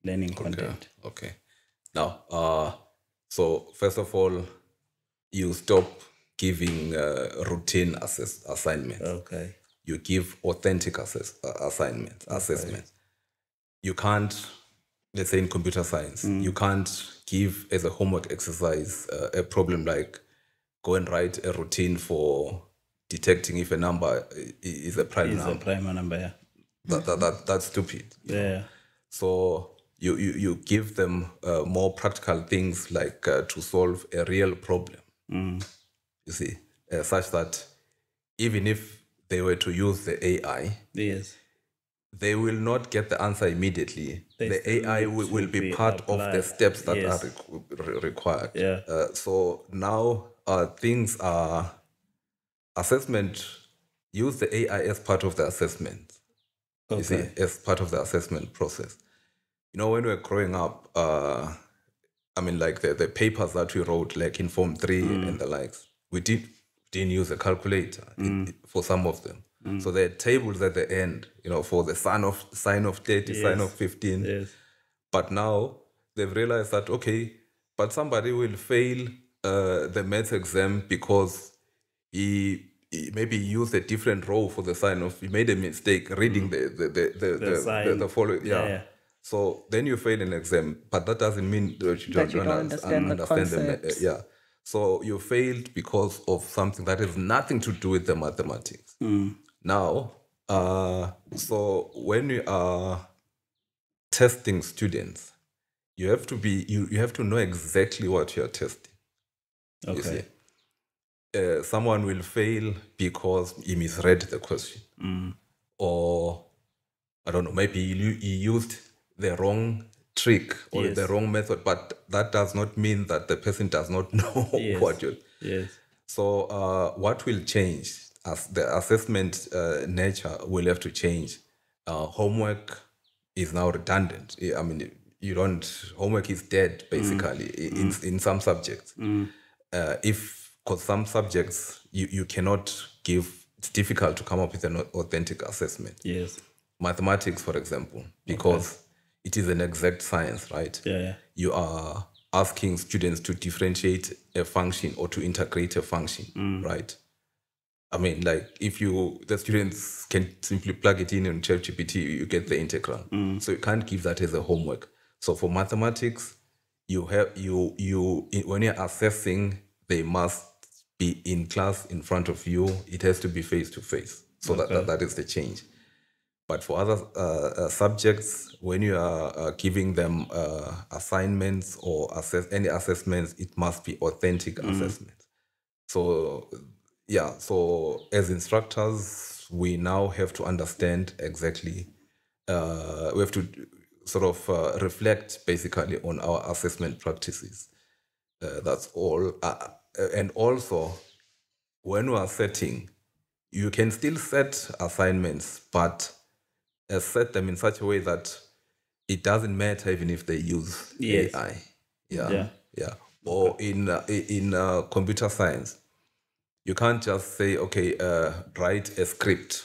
learning content? Okay. Now, uh, so first of all, you stop giving uh, routine assess- assignments. Okay. you give authentic assess- uh, assignments, assessments. You can't, let's say in computer science, you can't give as a homework exercise uh, a problem like go and write a routine for detecting if a number is a prime Is a prime number, yeah. That, that, that, that's stupid. Yeah. So you, you, you give them uh, more practical things like uh, to solve a real problem. You see, uh, such that even if they were to use the AI, Yes. they will not get the answer immediately. The AI will, will be be part of the steps that Yes. are re- required. Yeah. Uh, so now uh, things are assessment. Use the AI as part of the assessment. Okay. You see, as part of the assessment process. You know, when we were growing up, uh, I mean, like the, the papers that we wrote, like in Form 3 Mm. and the likes, we did, didn't use a calculator Mm. it- for some of them. Mm. So there are tables at the end, you know, for the sine of sine of 30, sine of 15. Yes. But now they've realized that, okay, but somebody will fail uh, the maths exam because he, he maybe used a different row for the sine of He made a mistake reading mm. the the the the, the, the, sine. the following. Yeah. Yeah, yeah. So then you fail an exam, but that doesn't mean that you don't, you don't un- understand the understand the ma- uh, yeah. So you failed because of something that has nothing to do with the mathematics. Mm. Now, uh, so when you are testing students, you have to be you, you have to know exactly what you are testing. You Okay. see, uh, someone will fail because he misread the question, or I don't know, maybe he, he used the wrong trick or the wrong method, but that does not mean that the person does not know Yes. what you. Yes. So uh, what will change as the assessment uh, nature will have to change. Uh, homework is now redundant. I mean, you don't homework is dead basically i- in in some subjects. Uh, if because some subjects you, you cannot give it's difficult to come up with an authentic assessment. Yes. Mathematics, for example, because it is an exact science, right? Yeah. Yeah. you are asking students to differentiate a function or to integrate a function, right? I mean, like if you the students can simply plug it in on ChatGPT, you get the integral. So you can't give that as a homework. So for mathematics, you have you you when you're assessing, they must be in class in front of you. It has to be face to face. So that, that that is the change. But for other uh, uh, subjects, when you are uh, giving them uh, assignments or assess any assessments, it must be authentic assessments. So, yeah, so as instructors, we now have to understand exactly, uh, we have to sort of uh, reflect basically on our assessment practices. Uh, that's all. Uh, and also, when we are setting, you can still set assignments, but uh, set them in such a way that it doesn't matter even if they use Yes. AI. Yeah, Yeah. yeah. Or in uh, in uh, computer science, you can't just say, okay, uh, write a script.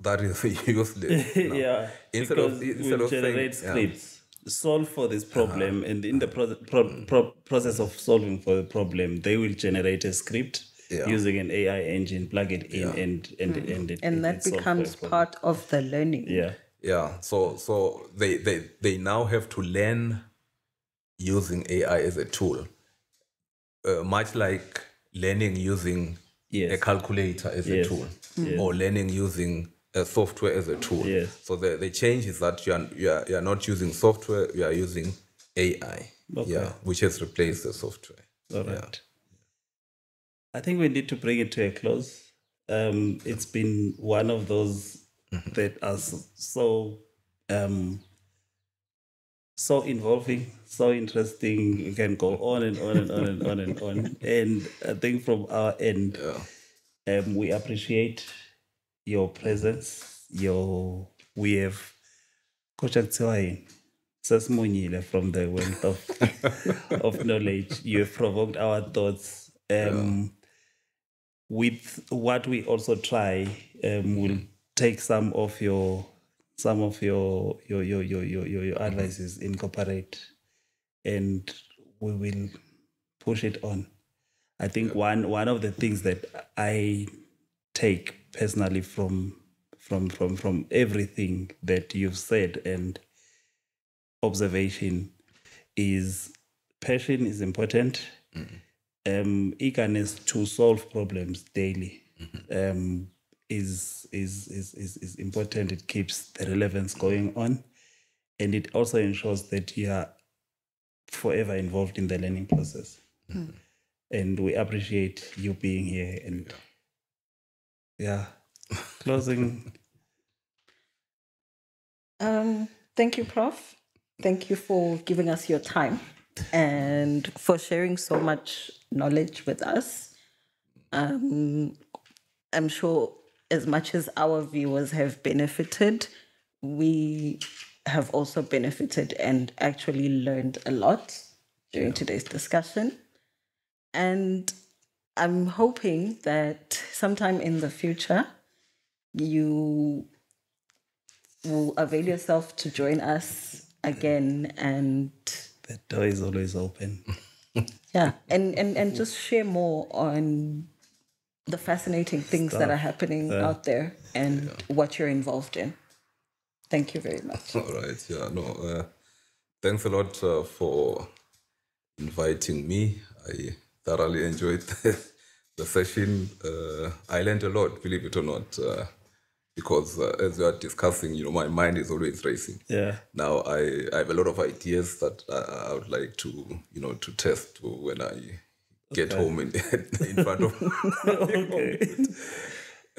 That is useless. No. yeah. Instead of instead we of saying- generate yeah. Uh-huh. scripts, solve for this problem, and in the pro- pro- pro- process of solving for the problem, they will generate a script Yeah. using an AI engine, plug it in, and and and it, and that it becomes part of the learning. Yeah. Yeah, so so they they they now have to learn using AI as a tool, uh, much like learning using Yes. a calculator as Yes. a tool, Yes. or learning using a software as a tool. So the the change is that you are you are, you are not using software, you are using AI. Okay. Yeah, which has replaced the software. All right. I think we need to bring it to a close. Um, it's been one of those that are so um, so involving, so interesting. You can go on and on and on and on and on. And I think from our end, um, we appreciate your presence. Your we have Coach Aktsiwain, Sasmonyile from the wealth of of knowledge. You have provoked our thoughts. Um, With what we also try, um, we'll take some of your some of your your your your your, your, your advices, incorporate, and we will push it on. I think one one of the things that I take personally from from from from everything that you've said and observation is passion is important. Um eagerness to solve problems daily. Um is, is is is is important. It keeps the relevance going on. And it also ensures that you are forever involved in the learning process. And we appreciate you being here and yeah closing. Um, thank you, Prof. Thank you for giving us your time and for sharing so much knowledge with us. Um, I'm sure as much as our viewers have benefited, we have also benefited and actually learned a lot during today's discussion. And I'm hoping that sometime in the future, you will avail yourself to join us again and the door is always open yeah and and, and just share more on the fascinating things that are happening out there and what you're involved in. Thank you very much. All right. Yeah. No. Uh, thanks a lot uh, for inviting me. I thoroughly enjoyed the, the session. Uh, I learned a lot, believe it or not, uh, because uh, as we are discussing, you know, my mind is always racing. Yeah. Now I, I have a lot of ideas that I, I would like to, you know, to test when I get home in, in front of okay.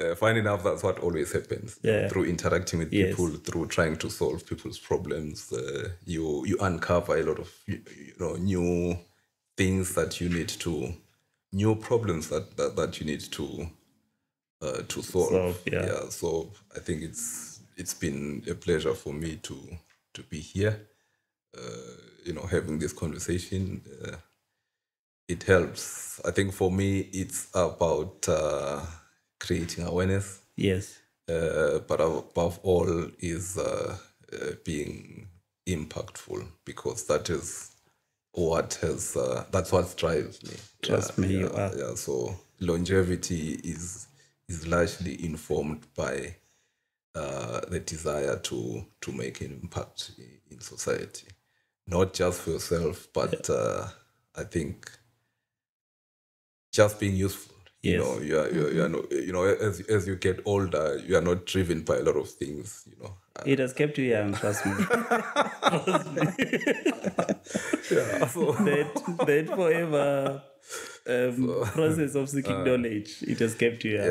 uh, finding out that's what always happens Yeah. through interacting with Yes. people through trying to solve people's problems uh, you you uncover a lot of you, you know new things that you need to new problems that that, that you need to uh, to solve, Solve, yeah. so i think it's it's been a pleasure for me to to be here uh, you know having this conversation uh, it helps. I think for me, it's about uh, creating awareness, Yes. uh, but above all, is uh, uh, being impactful because that is what has uh, that's what drives me. Trust yeah, me, yeah, are. Yeah, so longevity is is largely informed by uh, the desire to to make an impact in, in society, not just for yourself, but uh, I think just being useful. You know, you are, you are, you are no, you know, as as you get older, you are not driven by a lot of things. You know, Uh, It has kept you young, trust me. trust me. yeah. So, that, that forever um, process of seeking knowledge, it has kept you young.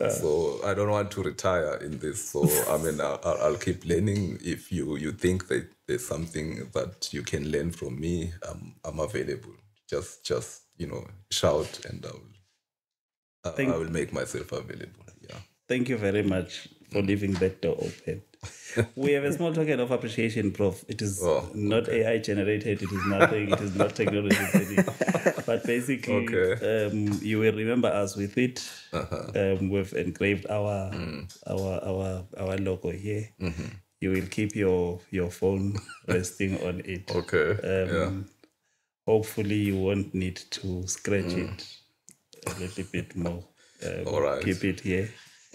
yeah. so I don't want to retire in this. So I mean, I'll, I'll I'll keep learning. If you you think that there's something that you can learn from me, I'm I'm available. Just just you know, shout and I will. I, Thank- I will make myself available. Yeah. Thank you very much for leaving that door open. we have a small token of appreciation, Prof. It is Oh, not AI generated, it is nothing, it is not technology. but basically, Okay. um, you will remember us with it. Uh-huh. Um, we've engraved our Mm. our our our logo here. Mm-hmm. You will keep your your phone resting on it. Okay. yeah. Hopefully, you won't need to scratch Mm. it a little bit more. Um, All right. Keep it here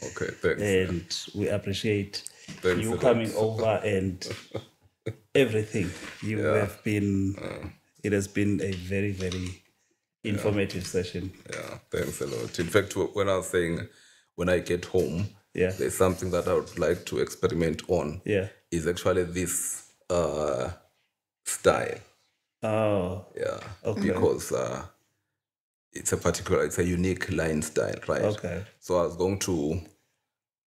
Okay. Thanks. and we appreciate Thanks you coming over and everything you have been it has been a very very informative session Yeah, thanks a lot. In fact, wh- when I was saying when I get home, Yeah. there's something that I would like to experiment on. yeah Is actually this uh, style. Oh Yeah, Okay. because uh, it's a particular, it's a unique line style, right? okay So I was going to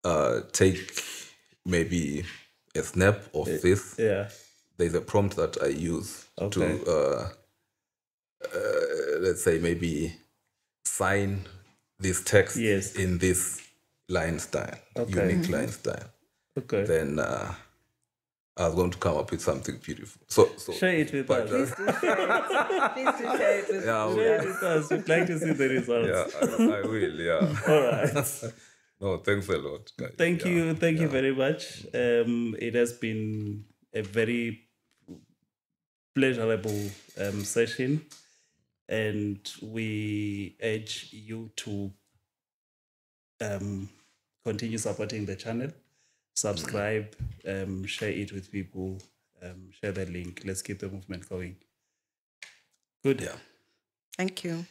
uh, take maybe a snap of this. yeah There's a prompt that I use Okay. to, uh, uh, let's say, maybe sign this text Yes. in this line style, Okay. unique line style. okay Then uh, I was going to come up with something beautiful. So, so share it with but, us uh, Please do share it with yeah, share it with us we'd like to see the results yeah, I, I will. Yeah. all right no, thanks a lot, guys. thank Yeah. you thank you very much um it has been a very pleasurable um, session and we urge you to um, continue supporting the channel subscribe um, share it with people um, share the link let's keep the movement going good Yeah. Thank you.